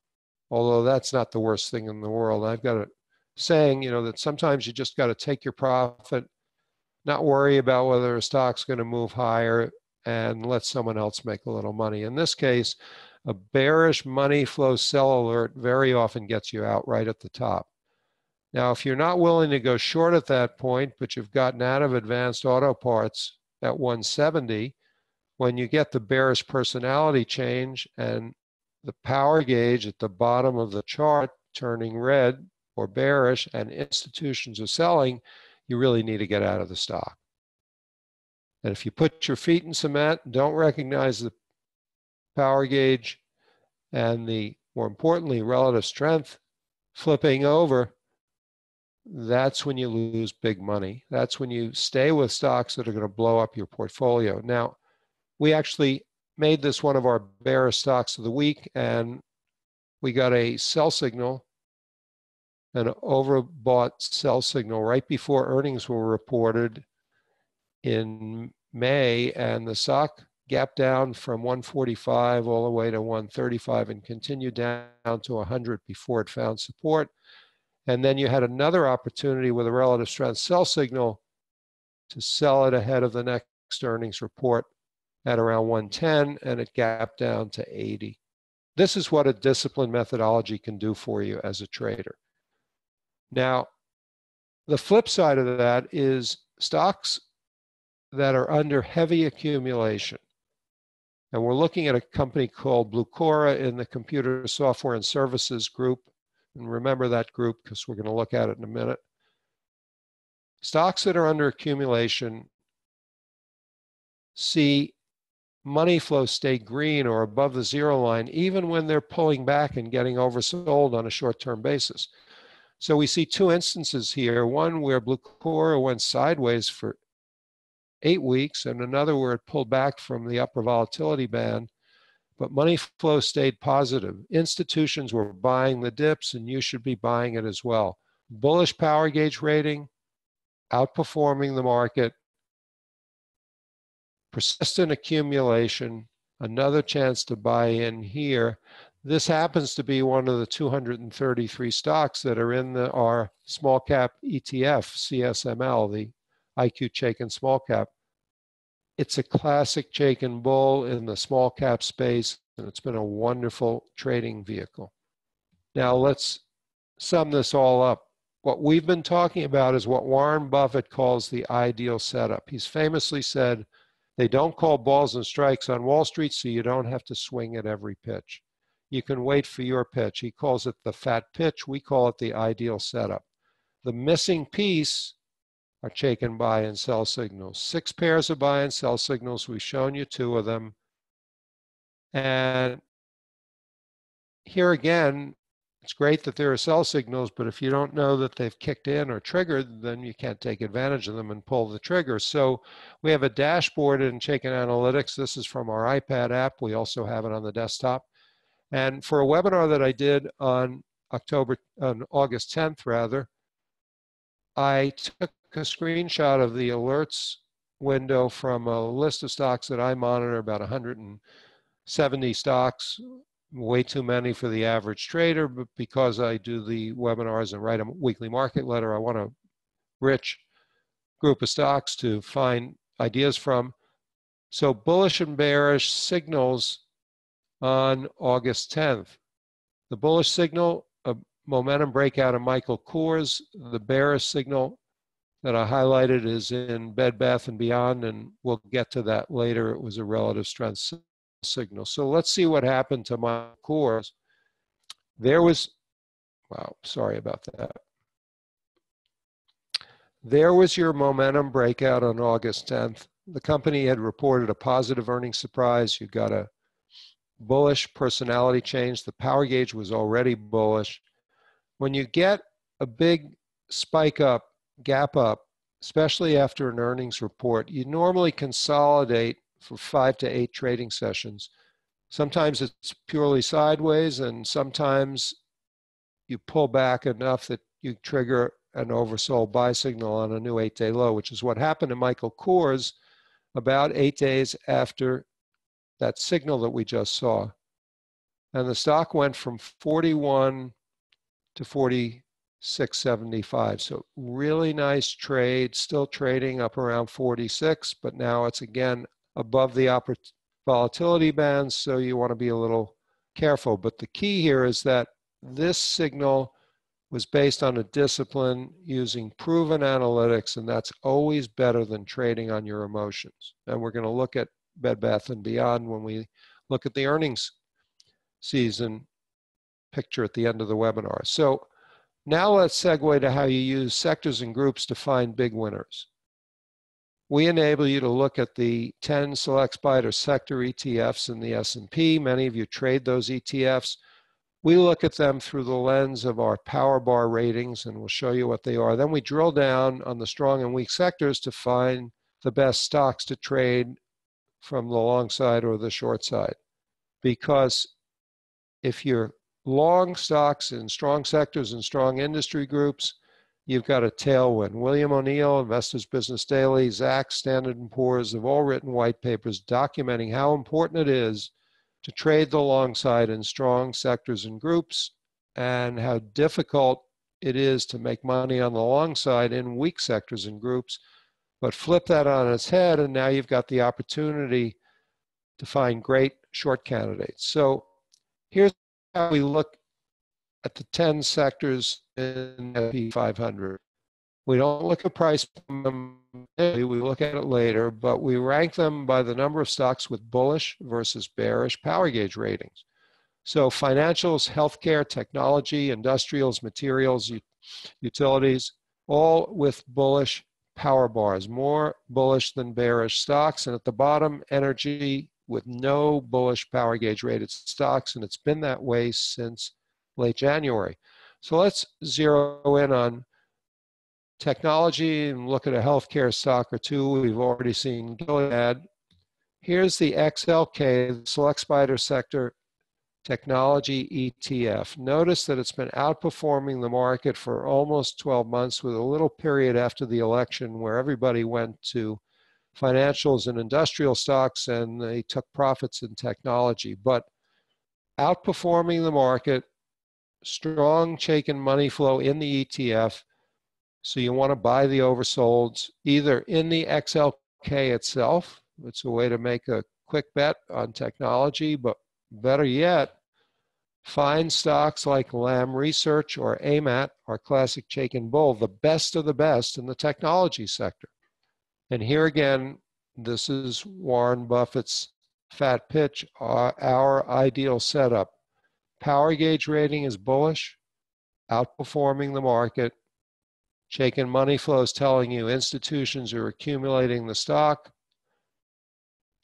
Although that's not the worst thing in the world. I've got a saying, you know, that sometimes you just got to take your profit, not worry about whether a stock's going to move higher, and let someone else make a little money. In this case, a bearish money flow sell alert very often gets you out right at the top. Now, if you're not willing to go short at that point, but you've gotten out of advanced auto parts at 170, when you get the bearish personality change and the power gauge at the bottom of the chart turning red or bearish and institutions are selling, you really need to get out of the stock. And if you put your feet in cement, don't recognize the power gauge and the, more importantly, relative strength flipping over, that's when you lose big money. That's when you stay with stocks that are going to blow up your portfolio. Now, we actually made this one of our bearish stocks of the week, and we got a sell signal, an overbought sell signal right before earnings were reported in May, and the stock gapped down from 145 all the way to 135 and continued down to 100 before it found support. And then you had another opportunity with a relative strength sell signal to sell it ahead of the next earnings report at around 110 and it gapped down to 80. This is what a disciplined methodology can do for you as a trader. Now, the flip side of that is stocks that are under heavy accumulation. And we're looking at a company called Blucora in the computer software and services group. And remember that group because we're going to look at it in a minute. Stocks that are under accumulation see money flow stay green or above the zero line, even when they're pulling back and getting oversold on a short term basis. So we see two instances here one where Blucora went sideways for eight weeks, and another where it pulled back from the upper volatility band, but money flow stayed positive. Institutions were buying the dips, and you should be buying it as well. Bullish power gauge rating, outperforming the market, persistent accumulation, another chance to buy in here. This happens to be one of the 233 stocks that are in the, our small cap ETF, CSML, the IQ Chaikin small cap. It's a classic Chaikin bull in the small cap space, and it's been a wonderful trading vehicle. Now let's sum this all up. What we've been talking about is what Warren Buffett calls the ideal setup. He's famously said, they don't call balls and strikes on Wall Street, so you don't have to swing at every pitch. You can wait for your pitch. He calls it the fat pitch. We call it the ideal setup. The missing piece are Chaikin buy and sell signals. Six pairs of buy and sell signals. We've shown you two of them. And here again, it's great that there are sell signals, but if you don't know that they've kicked in or triggered, then you can't take advantage of them and pull the trigger. So we have a dashboard in Chaikin Analytics. This is from our iPad app. We also have it on the desktop. And for a webinar that I did on October, on August 10th rather, I took a screenshot of the alerts window from a list of stocks that I monitor, about 170 stocks, way too many for the average trader, but because I do the webinars and write a weekly market letter, I want a rich group of stocks to find ideas from. So bullish and bearish signals on August 10th. The bullish signal, a momentum breakout of Michael Kors. The bearish signal, that I highlighted is in Bed Bath and Beyond, and we'll get to that later. It was a relative strength signal. So let's see what happened to my Kors. There was, wow, sorry about that. There was your momentum breakout on August 10th. The company had reported a positive earnings surprise. You got a bullish personality change. The power gauge was already bullish. When you get a big spike up gap up, especially after an earnings report, you normally consolidate for five to eight trading sessions. Sometimes it's purely sideways, and sometimes you pull back enough that you trigger an oversold buy signal on a new eight day low, which is what happened to Michael Kors about eight days after that signal that we just saw. And the stock went from 41 to 40, 675. So really nice trade, still trading up around 46, but now it's again above the volatility bands, so you want to be a little careful. But the key here is that this signal was based on a discipline using proven analytics, and that's always better than trading on your emotions. And we're going to look at Bed Bath and Beyond when we look at the earnings season picture at the end of the webinar. So now let's segue to how you use sectors and groups to find big winners. We enable you to look at the 10 select SPDR sector ETFs in the S&P. Many of you trade those ETFs. We look at them through the lens of our power bar ratings and we'll show you what they are. Then we drill down on the strong and weak sectors to find the best stocks to trade from the long side or the short side. Because if you're long stocks in strong sectors and strong industry groups, you've got a tailwind. William O'Neill, Investors Business Daily, Zacks, Standard & Poor's have all written white papers documenting how important it is to trade the long side in strong sectors and groups and how difficult it is to make money on the long side in weak sectors and groups. But flip that on its head, and now you've got the opportunity to find great short candidates. So here's how we look at the 10 sectors S&P 500. We don't look at price, we look at it later, but we rank them by the number of stocks with bullish versus bearish power gauge ratings. So financials, healthcare, technology, industrials, materials, utilities, all with bullish power bars, more bullish than bearish stocks. And at the bottom, energy with no bullish power gauge rated stocks. And it's been that way since late January. So let's zero in on technology and look at a healthcare stock or two. We've already seen Gilead. Here's the XLK, the Select SPDR Sector Technology ETF. Notice that it's been outperforming the market for almost 12 months with a little period after the election where everybody went to financials and industrial stocks and they took profits in technology. But outperforming the market, strong Chaikin money flow in the ETF. So you want to buy the oversolds either in the XLK itself. It's a way to make a quick bet on technology, but better yet, find stocks like Lam Research or AMAT or Classic Chaikin Bull, the best of the best in the technology sector. And here again, this is Warren Buffett's fat pitch, our, our ideal setup. Power gauge rating is bullish, outperforming the market. Chaikin money flow is telling you institutions are accumulating the stock.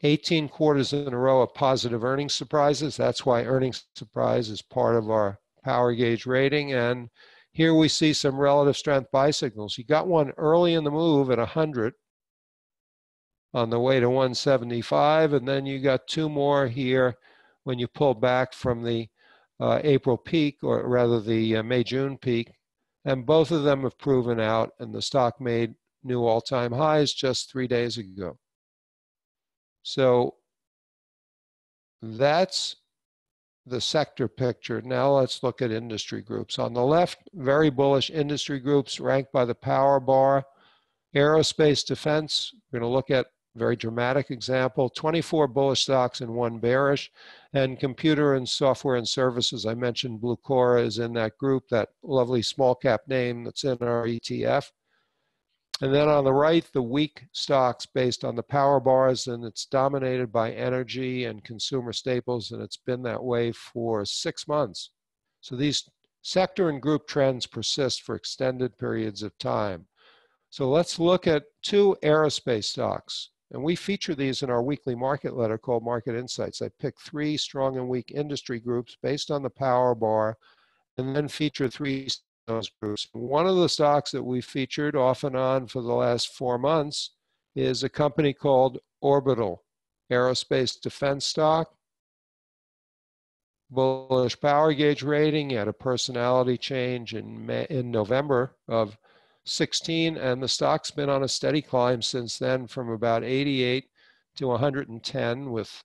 18 quarters in a row of positive earnings surprises. That's why earnings surprise is part of our power gauge rating. And here we see some relative strength buy signals. You got one early in the move at 100 on the way to 175, and then you got two more here when you pull back from the uh, April peak, or rather the uh, May-June peak, and both of them have proven out, and the stock made new all-time highs just three days ago. So that's the sector picture. Now let's look at industry groups. On the left, very bullish industry groups ranked by the power bar. Aerospace defense, we're going to look at very dramatic example, 24 bullish stocks and one bearish. And computer and software and services, I mentioned Blucora is in that group, that lovely small cap name that's in our ETF. And then on the right, the weak stocks based on the power bars, and it's dominated by energy and consumer staples, and it's been that way for six months. So these sector and group trends persist for extended periods of time. So let's look at two aerospace stocks. And we feature these in our weekly market letter called Market Insights. I pick three strong and weak industry groups based on the power bar, and then feature three those groups. One of the stocks that we featured off and on for the last four months is a company called Orbital, aerospace defense stock. Bullish power gauge rating had a personality change in May, in November of 16, and the stock's been on a steady climb since then from about 88 to 110 with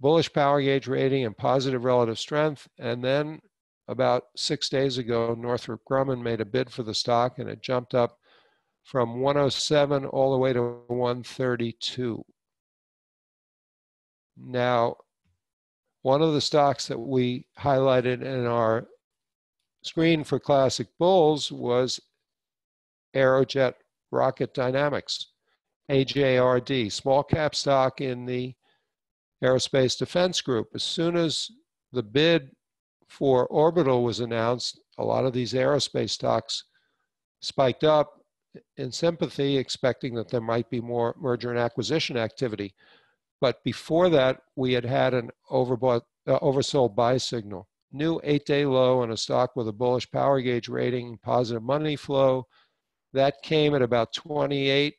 bullish power gauge rating and positive relative strength. And then about six days ago, Northrop Grumman made a bid for the stock and it jumped up from 107 all the way to 132. Now, one of the stocks that we highlighted in our screen for Classic Bulls was Aerojet Rocket Dynamics, AJRD, small cap stock in the aerospace defense group. As soon as the bid for Orbital was announced, a lot of these aerospace stocks spiked up in sympathy, expecting that there might be more merger and acquisition activity. But before that, we had had an overbought, uh, oversold buy signal new eight day low on a stock with a bullish power gauge rating, positive money flow. That came at about 28.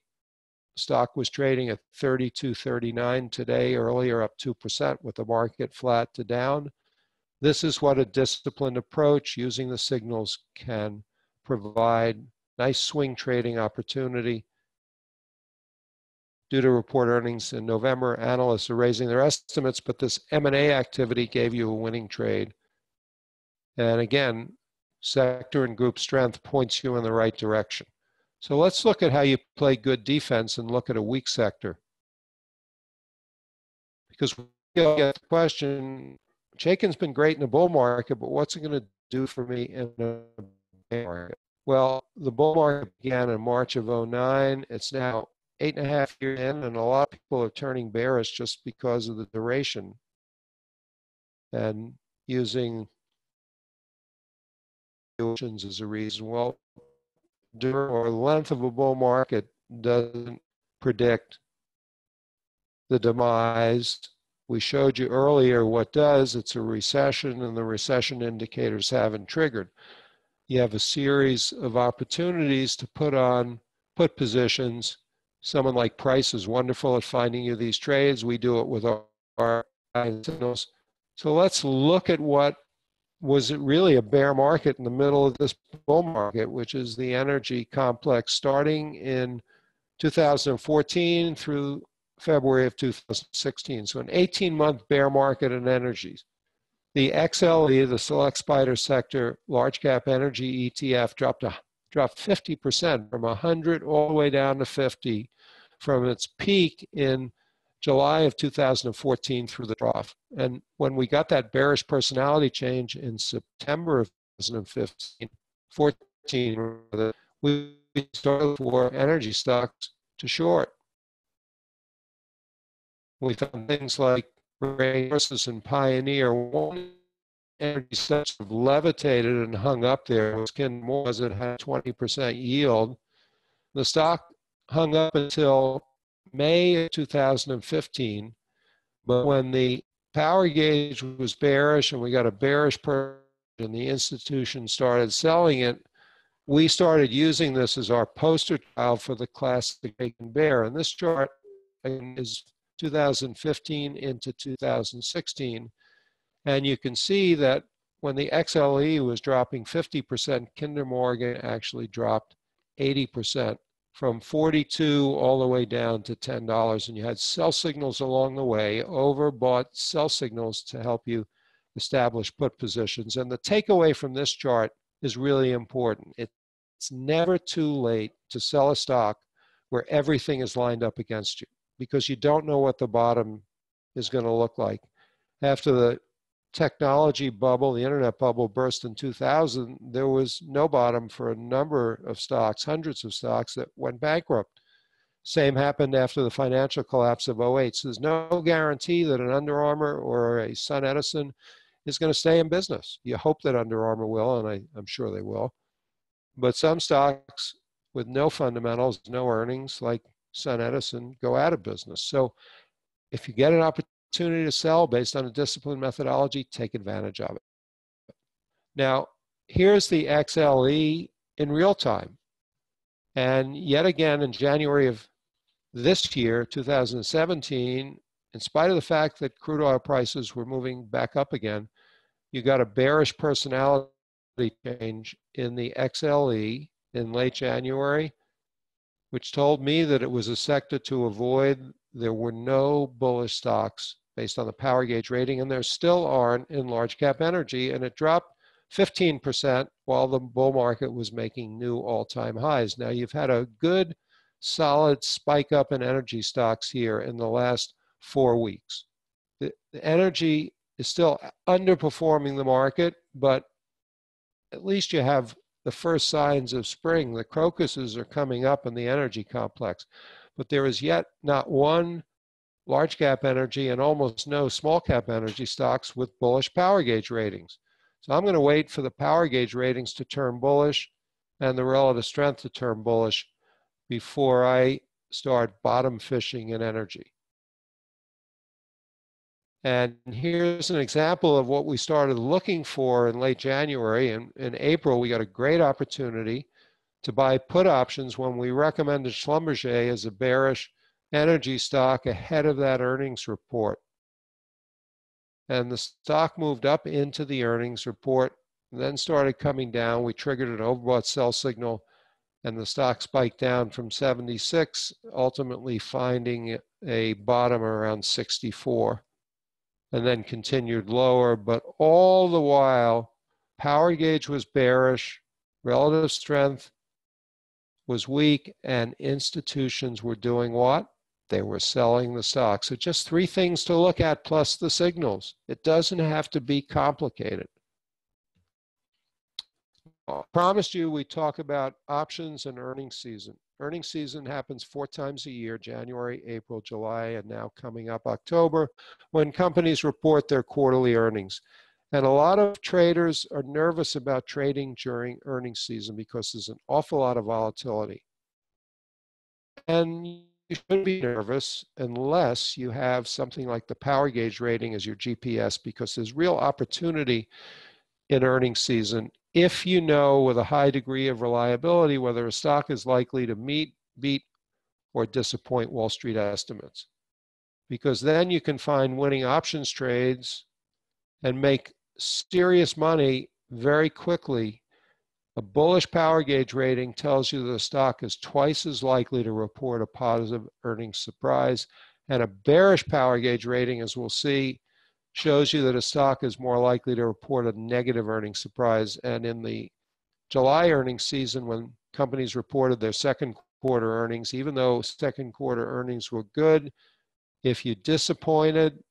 Stock was trading at 32.39 today, earlier up 2% with the market flat to down. This is what a disciplined approach using the signals can provide. Nice swing trading opportunity. Due to report earnings in November, analysts are raising their estimates, but this M&A activity gave you a winning trade. And again, sector and group strength points you in the right direction. So let's look at how you play good defense and look at a weak sector. because we get the question, Chaikin's been great in the bull market, but what's it going to do for me in a bear market? Well, the bull market began in March of 09. It's now eight and a half years in, and a lot of people are turning bearish just because of the duration and using options as a reason. Well, during or length of a bull market doesn't predict the demise. We showed you earlier what does. It's a recession, and the recession indicators haven't triggered. You have a series of opportunities to put on put positions. Someone like Price is wonderful at finding you these trades. We do it with our signals. So let's look at what was it really a bear market in the middle of this bull market, which is the energy complex starting in 2014 through February of 2016. So an 18 month bear market in energies. The XLE, the Select SPDR Sector Large Cap Energy ETF, dropped a, dropped 50% from 100 all the way down to 50 from its peak in July of 2014 through the trough. And when we got that bearish personality change in September of 2015, 14, we started for energy stocks to short. We found things like Resources and Pioneer, one energy stocks have levitated and hung up there. More as it had 20% yield. The stock hung up until May of 2015, but when the power gauge was bearish and we got a bearish person and the institution started selling it, we started using this as our poster child for the classic Chaikin bear. And this chart is 2015 into 2016. And you can see that when the XLE was dropping 50%, Kinder Morgan actually dropped 80% from 42 all the way down to $10. And you had sell signals along the way, overbought sell signals to help you establish put positions. And the takeaway from this chart is really important. It's never too late to sell a stock where everything is lined up against you because you don't know what the bottom is going to look like. After the technology bubble, the internet bubble burst in 2000, there was no bottom for a number of stocks, hundreds of stocks that went bankrupt. Same happened after the financial collapse of 08. So there's no guarantee that an Under Armour or a SunEdison is going to stay in business. You hope that Under Armour will, and I, I'm sure they will. But some stocks with no fundamentals, no earnings, like SunEdison, go out of business. So if you get an opportunity, opportunity to sell based on a disciplined methodology, take advantage of it. Now, here's the XLE in real time. And yet again, in January of this year, 2017, in spite of the fact that crude oil prices were moving back up again, you got a bearish personality change in the XLE in late January, which told me that it was a sector to avoid. There were no bullish stocks based on the power gauge rating, and there still aren't in large cap energy, and it dropped 15% while the bull market was making new all-time highs. Now you've had a good solid spike up in energy stocks here in the last four weeks. The, the energy is still underperforming the market, but at least you have the first signs of spring. The crocuses are coming up in the energy complex, but there is yet not one large cap energy and almost no small cap energy stocks with bullish power gauge ratings. So I'm going to wait for the power gauge ratings to turn bullish and the relative strength to turn bullish before I start bottom fishing in energy. And here's an example of what we started looking for in late January. And in April, we got a great opportunity to buy put options when we recommended Schlumberger as a bearish energy stock ahead of that earnings report. And the stock moved up into the earnings report, then started coming down. We triggered an overbought sell signal, and the stock spiked down from 76, ultimately finding a bottom around 64, and then continued lower. But all the while, power gauge was bearish, relative strength was weak, and institutions were doing what? They were selling the stock. So just three things to look at plus the signals. It doesn't have to be complicated. I promised you we talk about options and earnings season. Earnings season happens four times a year, January, April, July, and now coming up October, when companies report their quarterly earnings. And a lot of traders are nervous about trading during earnings season because there's an awful lot of volatility. And you shouldn't be nervous unless you have something like the power gauge rating as your GPS because there's real opportunity in earnings season if you know with a high degree of reliability whether a stock is likely to meet, beat, or disappoint Wall Street estimates. Because then you can find winning options trades and make serious money very quickly. A bullish power gauge rating tells you the stock is twice as likely to report a positive earnings surprise. And a bearish power gauge rating, as we'll see, shows you that a stock is more likely to report a negative earnings surprise. And in the July earnings season, when companies reported their second quarter earnings, even though second quarter earnings were good, if you disappointed,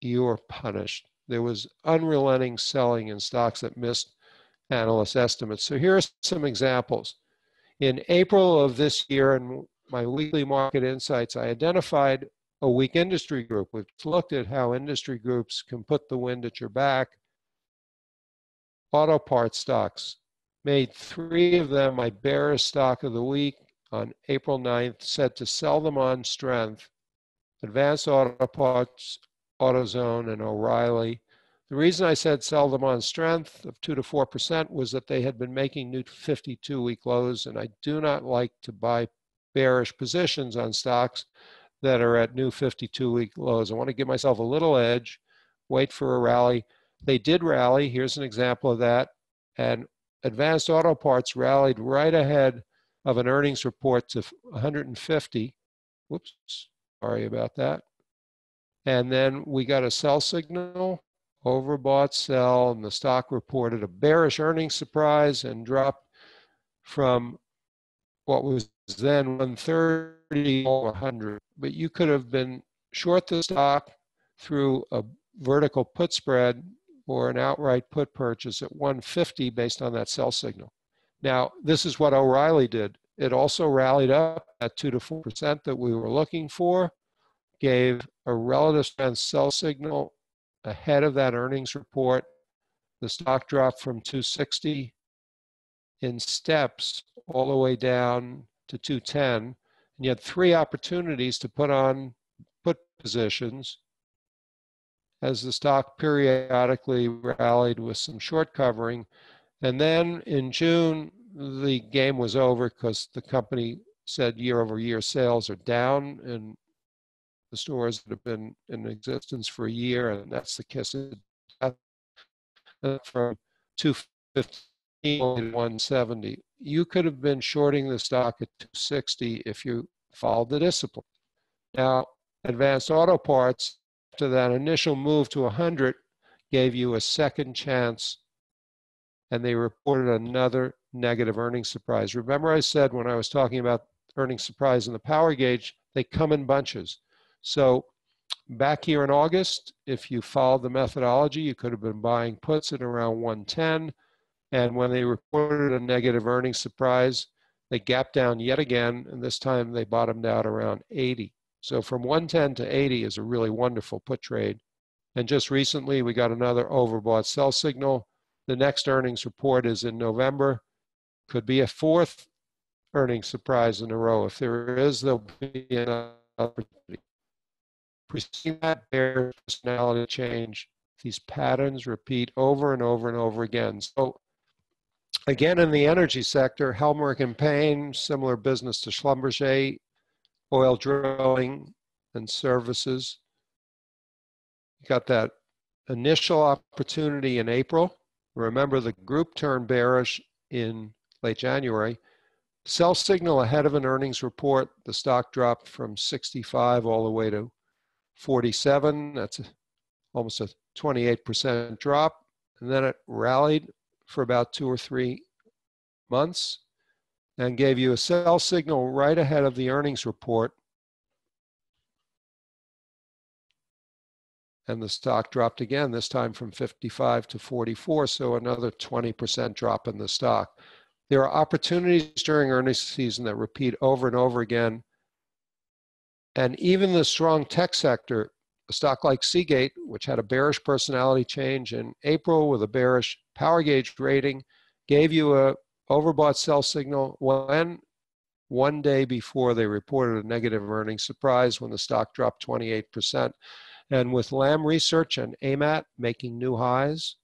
you were punished. There was unrelenting selling in stocks that missed analyst estimates. So here are some examples. In April of this year, in my weekly market insights, I identified a weak industry group. We've looked at how industry groups can put the wind at your back. Auto parts stocks made three of them my bearish stock of the week on April 9th, said to sell them on strength. Advanced Auto Parts, AutoZone, and O'Reilly. The reason I said sell them on strength of 2 to 4% was that they had been making new 52 week lows, and I do not like to buy bearish positions on stocks that are at new 52 week lows. I want to give myself a little edge, wait for a rally. They did rally. Here's an example of that. And Advanced Auto Parts rallied right ahead of an earnings report to 150. Whoops, sorry about that. And then we got a sell signal, overbought sell, and the stock reported a bearish earnings surprise and dropped from what was then 130 or 100. But you could have been short the stock through a vertical put spread or an outright put purchase at 150 based on that sell signal. Now, this is what O'Reilly did. It also rallied up at 2 to 4% that we were looking for, gave a relative strength sell signal ahead of that earnings report. The stock dropped from 260 in steps all the way down to 210. And you had three opportunities to put on put positions as the stock periodically rallied with some short covering. And then in June, the game was over because the company said year over year sales are down in the stores that have been in existence for a year, and that's the kiss of death uh, from 250 170. You could have been shorting the stock at 260 if you followed the discipline. Now, Advanced Auto Parts, after that initial move to 100, gave you a second chance, and they reported another negative earnings surprise. Remember, I said when I was talking about earnings surprise in the power gauge, they come in bunches. So back here in August, if you followed the methodology, you could have been buying puts at around 110. And when they reported a negative earnings surprise, they gapped down yet again, and this time they bottomed out around 80. So from 110 to 80 is a really wonderful put trade. And just recently, we got another overbought sell signal. The next earnings report is in November. Could be a fourth earnings surprise in a row. If there is, there'll be an opportunity. Preceding that bear personality change, these patterns repeat over and over and over again. So Again, in the energy sector, Helmerich and Payne, similar business to Schlumberger, oil drilling and services. You got that initial opportunity in April. Remember, the group turned bearish in late January. Sell signal ahead of an earnings report. The stock dropped from 65 all the way to 47. That's almost a 28% drop. And then it rallied for about two or three months. and gave you a sell signal right ahead of the earnings report. And the stock dropped again, this time from 55 to 44, so another 20% drop in the stock. There are opportunities during earnings season that repeat over and over again. And even the strong tech sector, a stock like Seagate, which had a bearish personality change in April with a bearish power gauge rating, gave you a overbought sell signal when one day before they reported a negative earnings surprise when the stock dropped 28%. And with Lam Research and AMAT making new highs,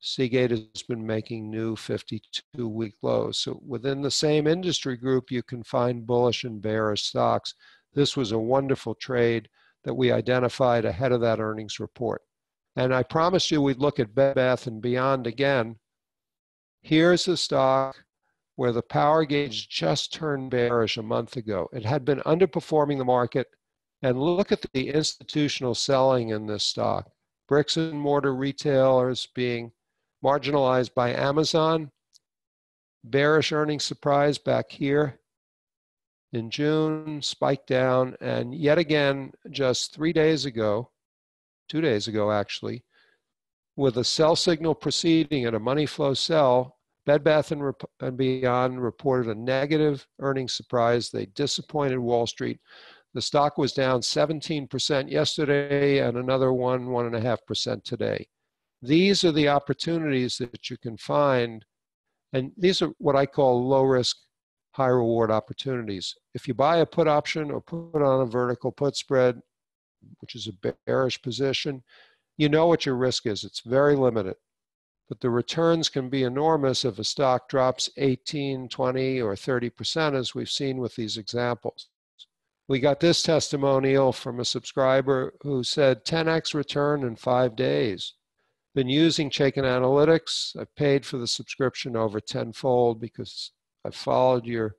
Seagate has been making new 52 week lows. So within the same industry group, you can find bullish and bearish stocks. This was a wonderful trade that we identified ahead of that earnings report. And I promised you we'd look at Bed Bath and Beyond again. Here's a stock where the power gauge just turned bearish a month ago. It had been underperforming the market. And look at the institutional selling in this stock. Bricks and mortar retailers being marginalized by Amazon. Bearish earnings surprise back here in June, spiked down, and yet again, just three days ago, two days ago actually, with a sell signal proceeding at a money flow sell, Bed Bath and, Rep- and Beyond reported a negative earnings surprise. They disappointed Wall Street. The stock was down 17% yesterday and another one, one and a half percent today. These are the opportunities that you can find. And these are what I call low risk, high reward opportunities. If you buy a put option or put on a vertical put spread, which is a bearish position, you know what your risk is. It's very limited. But the returns can be enormous if a stock drops 18, 20, or 30%, as we've seen with these examples. We got this testimonial from a subscriber who said 10x return in five days been using Chaikin Analytics. I've paid for the subscription over tenfold because I've followed your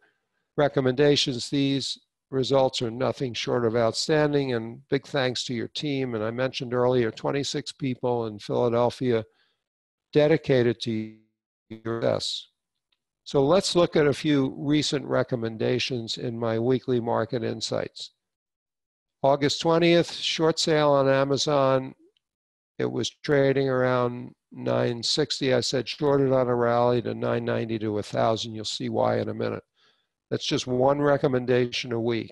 recommendations. These results are nothing short of outstanding and big thanks to your team. And I mentioned earlier, 26 people in Philadelphia dedicated to your. So let's look at a few recent recommendations in my weekly market insights. August 20th, short sale on Amazon it was trading around 960. I said short it on a rally to 990 to 1,000. You'll see why in a minute. That's just one recommendation a week.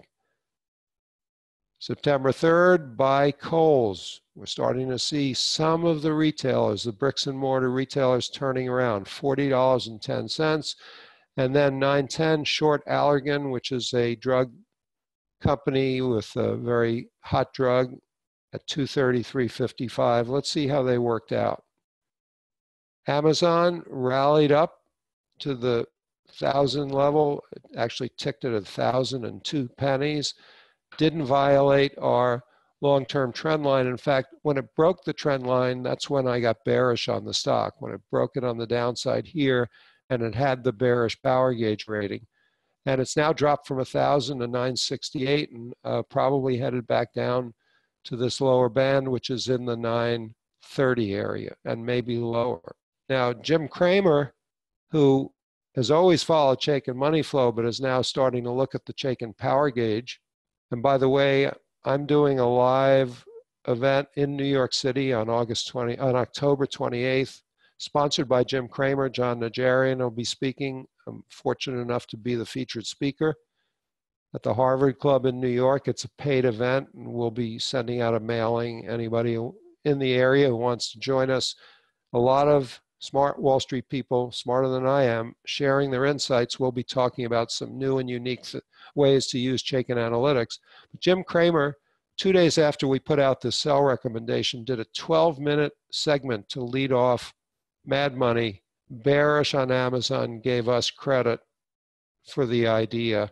September 3rd, buy Kohl's. We're starting to see some of the retailers, the bricks and mortar retailers, turning around $40.10. And then 910, short Allergan, which is a drug company with a very hot drug at 233.55. Let's see how they worked out. Amazon rallied up to the thousand level, it actually ticked at a thousand and two pennies, didn't violate our long-term trend line. In fact, when it broke the trend line, that's when I got bearish on the stock. When it broke it on the downside here, and it had the bearish power gauge rating. And it's now dropped from 1,000 to 968 and uh, probably headed back down to this lower band, which is in the 930 area and maybe lower. Now, Jim Cramer, who has always followed Chaikin money flow, but is now starting to look at the Chaikin power gauge. And by the way, I'm doing a live event in New York City on August 20, on October 28th, sponsored by Jim Cramer. Jon Najarian will be speaking. I'm fortunate enough to be the featured speaker at the Harvard Club in New York. It's a paid event, and we'll be sending out a mailing. Anybody in the area who wants to join us, a lot of smart Wall Street people, smarter than I am, sharing their insights. We'll be talking about some new and unique ways to use Chaikin Analytics. But Jim Cramer, two days after we put out this sell recommendation, did a 12 minute segment to lead off Mad Money, bearish on Amazon, gave us credit for the idea.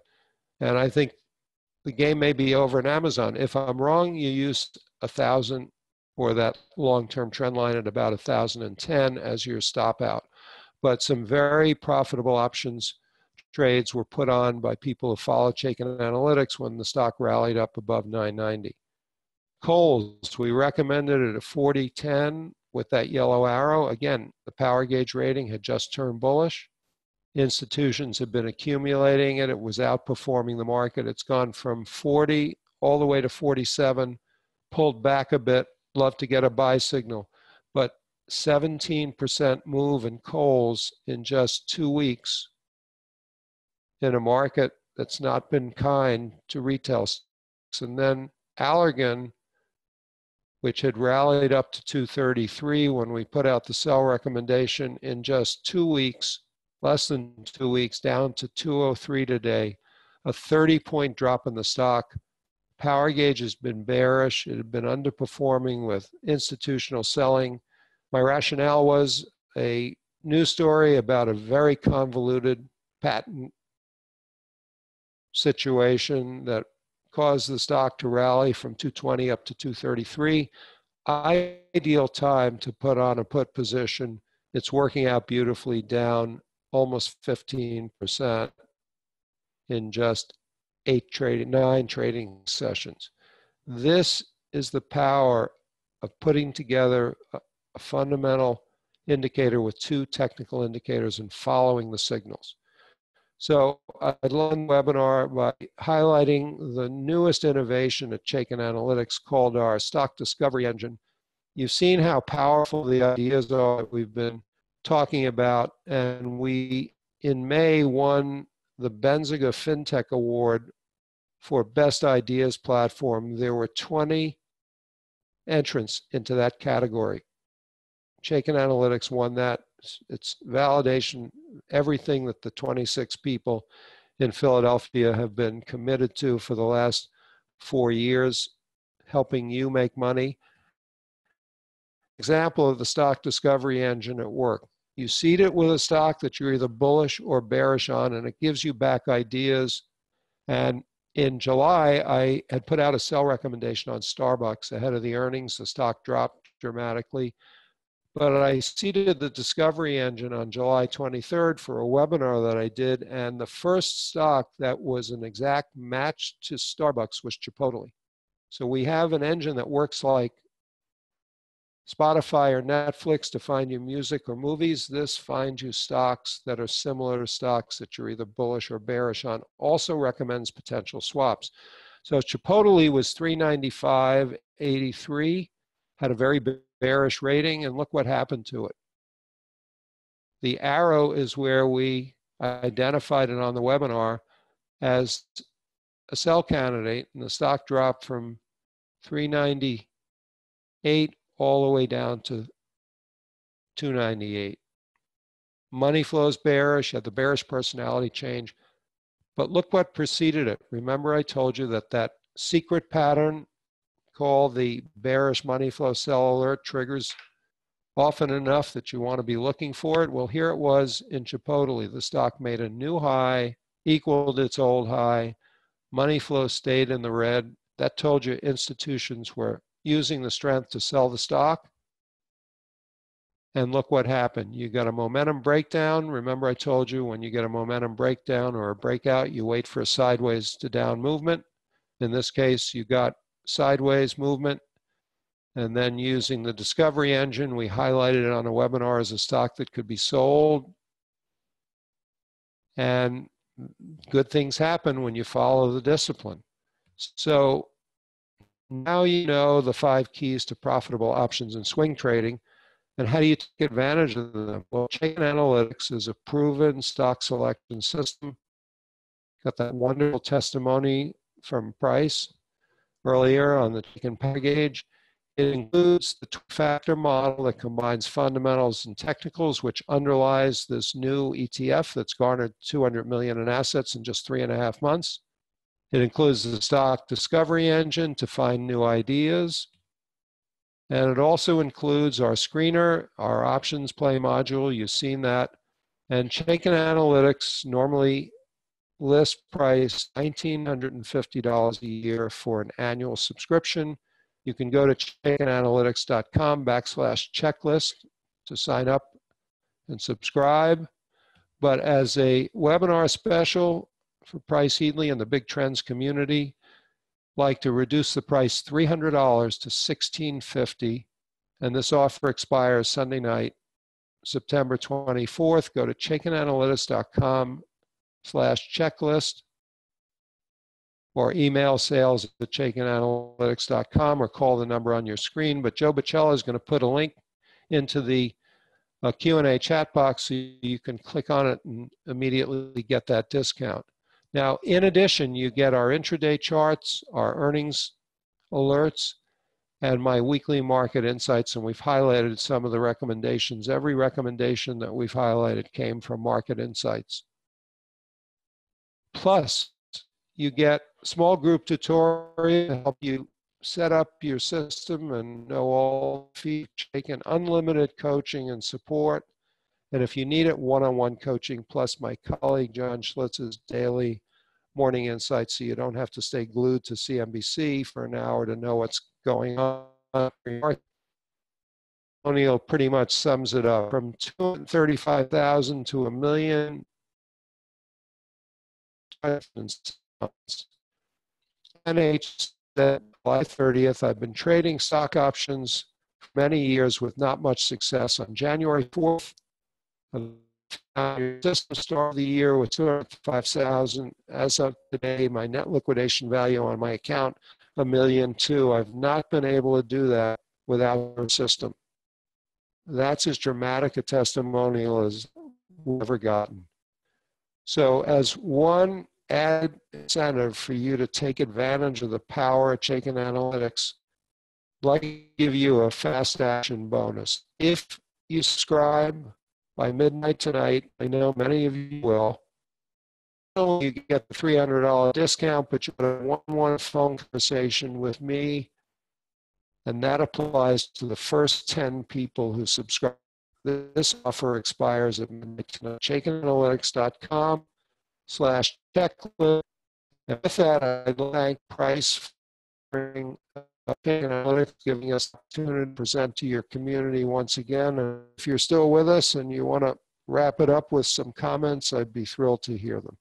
And I think the game may be over in Amazon. If I'm wrong, you use a thousand or that long-term trend line at about 1010 as your stop out. But some very profitable options trades were put on by people who follow Chaikin Analytics when the stock rallied up above 990. Kohl's, we recommended it at 4010 with that yellow arrow. Again, the power gauge rating had just turned bullish. Institutions have been accumulating it. It was outperforming the market. It's gone from 40 all the way to 47, pulled back a bit. Love to get a buy signal. But 17% move in Kohl's in just two weeks in a market that's not been kind to retail. stocks. And then Allergan, which had rallied up to 233 when we put out the sell recommendation in just two weeks, less than two weeks, down to 203 today, a 30 point drop in the stock. Power gauge has been bearish. It had been underperforming with institutional selling. My rationale was a news story about a very convoluted patent situation that caused the stock to rally from 220 up to 233. Ideal time to put on a put position. It's working out beautifully down almost 15% in just eight trading, nine trading sessions. This is the power of putting together a, a fundamental indicator with two technical indicators and following the signals. So I'd learn the webinar by highlighting the newest innovation at Chaikin Analytics called our stock discovery engine. You've seen how powerful the ideas are that we've been talking about, and we in May won the Benzinga FinTech Award for Best Ideas Platform. There were 20 entrants into that category. Chaikin Analytics won that it's validation, everything that the 26 people in Philadelphia have been committed to for the last four years, helping you make money. Example of the stock discovery engine at work. You seed it with a stock that you're either bullish or bearish on, and it gives you back ideas. And in July, I had put out a sell recommendation on Starbucks ahead of the earnings. The stock dropped dramatically. But I seeded the Discovery Engine on July 23rd for a webinar that I did, and the first stock that was an exact match to Starbucks was Chipotle. So we have an engine that works like Spotify or Netflix to find you music or movies. This finds you stocks that are similar to stocks that you're either bullish or bearish on. Also recommends potential swaps. So Chipotle was 395.83, had a very bearish rating, and look what happened to it. The arrow is where we identified it on the webinar as a sell candidate, and the stock dropped from 398 all the way down to 298. Money flows bearish, you had the bearish personality change. But look what preceded it. Remember I told you that that secret pattern called the bearish money flow sell alert triggers often enough that you want to be looking for it. Well, here it was in Chipotle. The stock made a new high, equaled its old high. Money flow stayed in the red. That told you institutions were using the strength to sell the stock. And look what happened. You got a momentum breakdown. Remember, I told you when you get a momentum breakdown or a breakout, you wait for a sideways to down movement. In this case, you got sideways movement. And then using the discovery engine, we highlighted it on a webinar as a stock that could be sold. And good things happen when you follow the discipline. So now you know the five keys to profitable options and swing trading. And how do you take advantage of them? Well, Chaikin Analytics is a proven stock selection system. Got that wonderful testimony from Price earlier on the power gauge. It includes the two-factor model that combines fundamentals and technicals, which underlies this new ETF that's garnered 200 million in assets in just three and a half months. It includes the stock discovery engine to find new ideas. And it also includes our screener, our options play module. You've seen that. And Chaikin Analytics normally list price $1,950 a year for an annual subscription. You can go to chaikinanalytics.com backslash checklist to sign up and subscribe. But as a webinar special for Price Headley and the Big Trends community, like to reduce the price $300 to $1,650, and this offer expires Sunday night, September 24th, go to chaikinanalytics.com slash checklist or email sales at chaikinanalytics.com or call the number on your screen. But Joe Bacella is going to put a link into the uh, Q&A chat box so you can click on it and immediately get that discount. Now, in addition, you get our intraday charts, our earnings alerts, and my weekly market insights, and we've highlighted some of the recommendations. Every recommendation that we've highlighted came from market insights. Plus, you get small group tutorial to help you set up your system and know all features, and unlimited coaching and support. And if you need it, one-on-one coaching plus my colleague John Schlitz's daily morning insights so you don't have to stay glued to CNBC for an hour to know what's going on. O'Neill pretty much sums it up from 235,000 to a million. NH that July 30th, I've been trading stock options for many years with not much success. On January 4th, your system start the year with 205,000. As of today, my net liquidation value on my account, a million two. I've not been able to do that without our system. That's as dramatic a testimonial as we've ever gotten. So as one added incentive for you to take advantage of the power of Chaikin Analytics, I'd like to give you a fast action bonus. If you subscribe by midnight tonight. I know many of you will. You get the $300 discount, but you get a one-on-one phone conversation with me, and that applies to the first 10 people who subscribe. This offer expires at midnight tonight. ChaikinAnalytics.com slash checklist. And with that, I'd like Price for Analytics giving us opportunity to present to your community once again. And if you're still with us and you want to wrap it up with some comments, I'd be thrilled to hear them.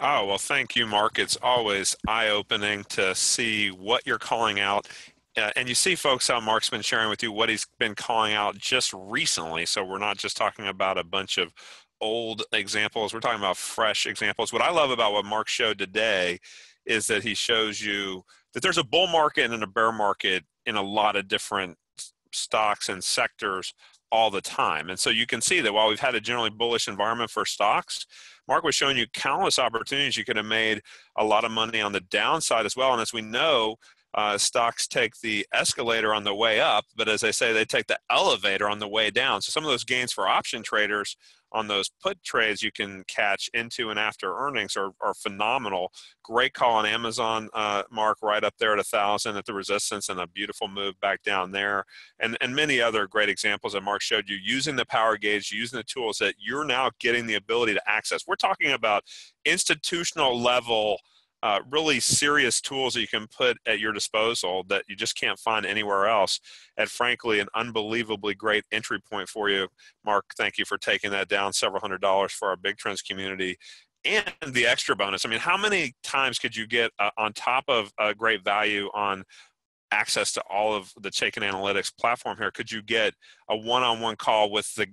Oh, well, thank you, Mark. It's always eye opening to see what you're calling out. Uh, and you see, folks, how Mark's been sharing with you what he's been calling out just recently. So we're not just talking about a bunch of old examples, we're talking about fresh examples. What I love about what Mark showed today is that he shows you that there's a bull market and a bear market in a lot of different stocks and sectors all the time. And so you can see that while we've had a generally bullish environment for stocks, Mark was showing you countless opportunities you could have made a lot of money on the downside as well. And as we know, uh, stocks take the escalator on the way up, but as I say, they take the elevator on the way down. So some of those gains for option traders on those put trades you can catch into and after earnings are, are phenomenal. Great call on Amazon, uh, Mark, right up there at a thousand at the resistance and a beautiful move back down there. And, and many other great examples that Mark showed you using the power gauge, using the tools that you're now getting the ability to access. We're talking about institutional level uh, really serious tools that you can put at your disposal that you just can't find anywhere else. And frankly, an unbelievably great entry point for you. Mark, thank you for taking that down several hundred dollars for our Big Trends community. And the extra bonus. I mean, how many times could you get uh, on top of a great value on access to all of the Chaikin Analytics platform here? Could you get a one on one call with the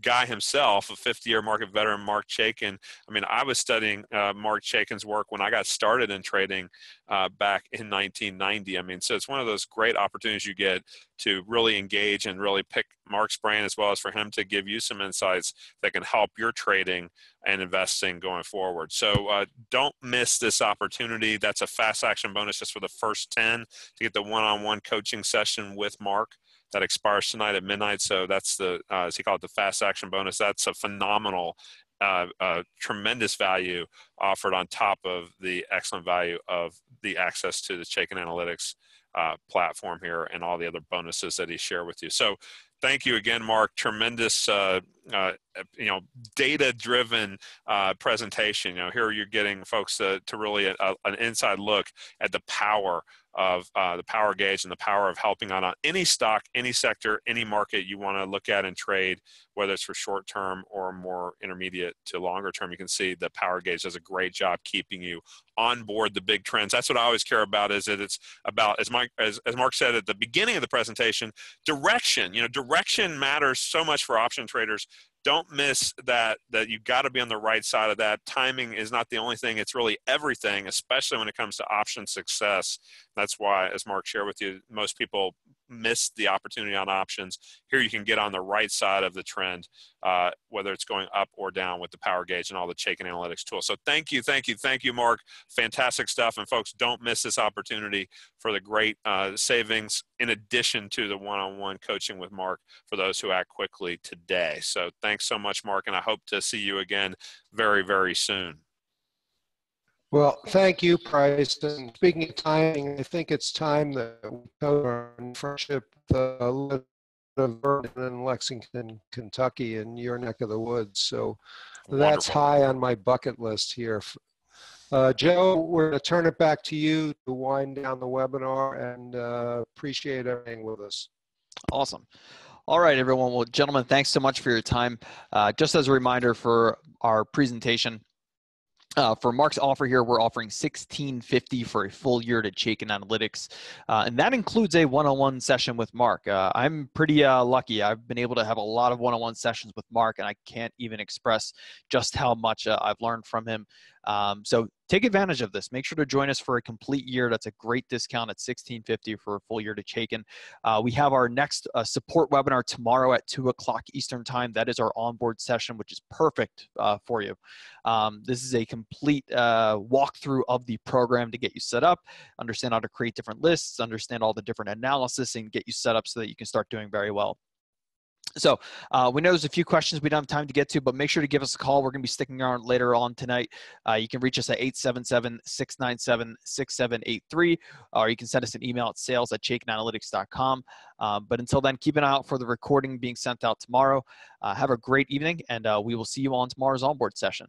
guy himself, a 50 year market veteran, Mark Chaikin. I mean, I was studying uh, Mark Chaikin's work when I got started in trading uh, back in 1990. I mean, so it's one of those great opportunities you get to really engage and really pick Mark's brain as well as for him to give you some insights that can help your trading and investing going forward. So uh, don't miss this opportunity. That's a fast action bonus just for the first 10 to get the one on one coaching session with Mark that expires tonight at midnight. So that's the, uh, as he called it, the fast action bonus. That's a phenomenal, uh, uh, tremendous value offered on top of the excellent value of the access to the Chaikin Analytics uh, platform here and all the other bonuses that he shared with you. So thank you again, Mark. Tremendous, uh, uh, you know, data-driven uh, presentation. You know, here you're getting folks to, to really a, a, an inside look at the power of uh, the power gauge and the power of helping on uh, any stock, any sector, any market you want to look at and trade, whether it's for short term or more intermediate to longer term. You can see the power gauge does a great job keeping you on board the big trends. That's what I always care about. Is that it's about as Mike as, as Mark said at the beginning of the presentation, direction. You know, direction matters so much for option traders don't miss that that you've got to be on the right side of that. Timing is not the only thing it's really everything especially when it comes to option success. That's why as mark shared with you most people miss the opportunity on options. Here you can get on the right side of the trend uh, whether it's going up or down with the power gauge and all the Chaikin analytics tools. So thank you thank you thank you mark. Fantastic stuff and folks don't miss this opportunity for the great uh, savings in addition to the one-on-one coaching with mark for those who act quickly today. So thanks so much mark and i hope to see you again very very soon well, thank you, Price. And speaking of timing, I think it's time that we cover our friendship uh, of Vernon in Lexington, Kentucky, in your neck of the woods. So that's Wonderful. high on my bucket list here. Uh, Joe, we're going to turn it back to you to wind down the webinar and uh, appreciate everything with us. Awesome. All right, everyone. Well, gentlemen, thanks so much for your time. Uh, just as a reminder for our presentation, uh, for Mark's offer here, we're offering 1650 for a full year to Chaikin Analytics, uh, and that includes a one-on-one session with Mark. Uh, I'm pretty uh, lucky. I've been able to have a lot of one-on-one sessions with Mark, and I can't even express just how much uh, I've learned from him. Um, so take advantage of this. Make sure to join us for a complete year. That's a great discount at 1650 for a full year to Chaikin. Uh, we have our next uh, support webinar tomorrow at 2 o'clock Eastern Time. That is our onboard session, which is perfect uh, for you. Um, this is a complete uh, walkthrough of the program to get you set up, understand how to create different lists, understand all the different analysis, and get you set up so that you can start doing very well. So uh, we know there's a few questions we don't have time to get to, but make sure to give us a call. We're going to be sticking around later on tonight. Uh, you can reach us at 877-697-6783, or you can send us an email at sales at chaikinanalytics.com. Uh, but until then, keep an eye out for the recording being sent out tomorrow. Uh, have a great evening, and uh, we will see you on tomorrow's onboard session.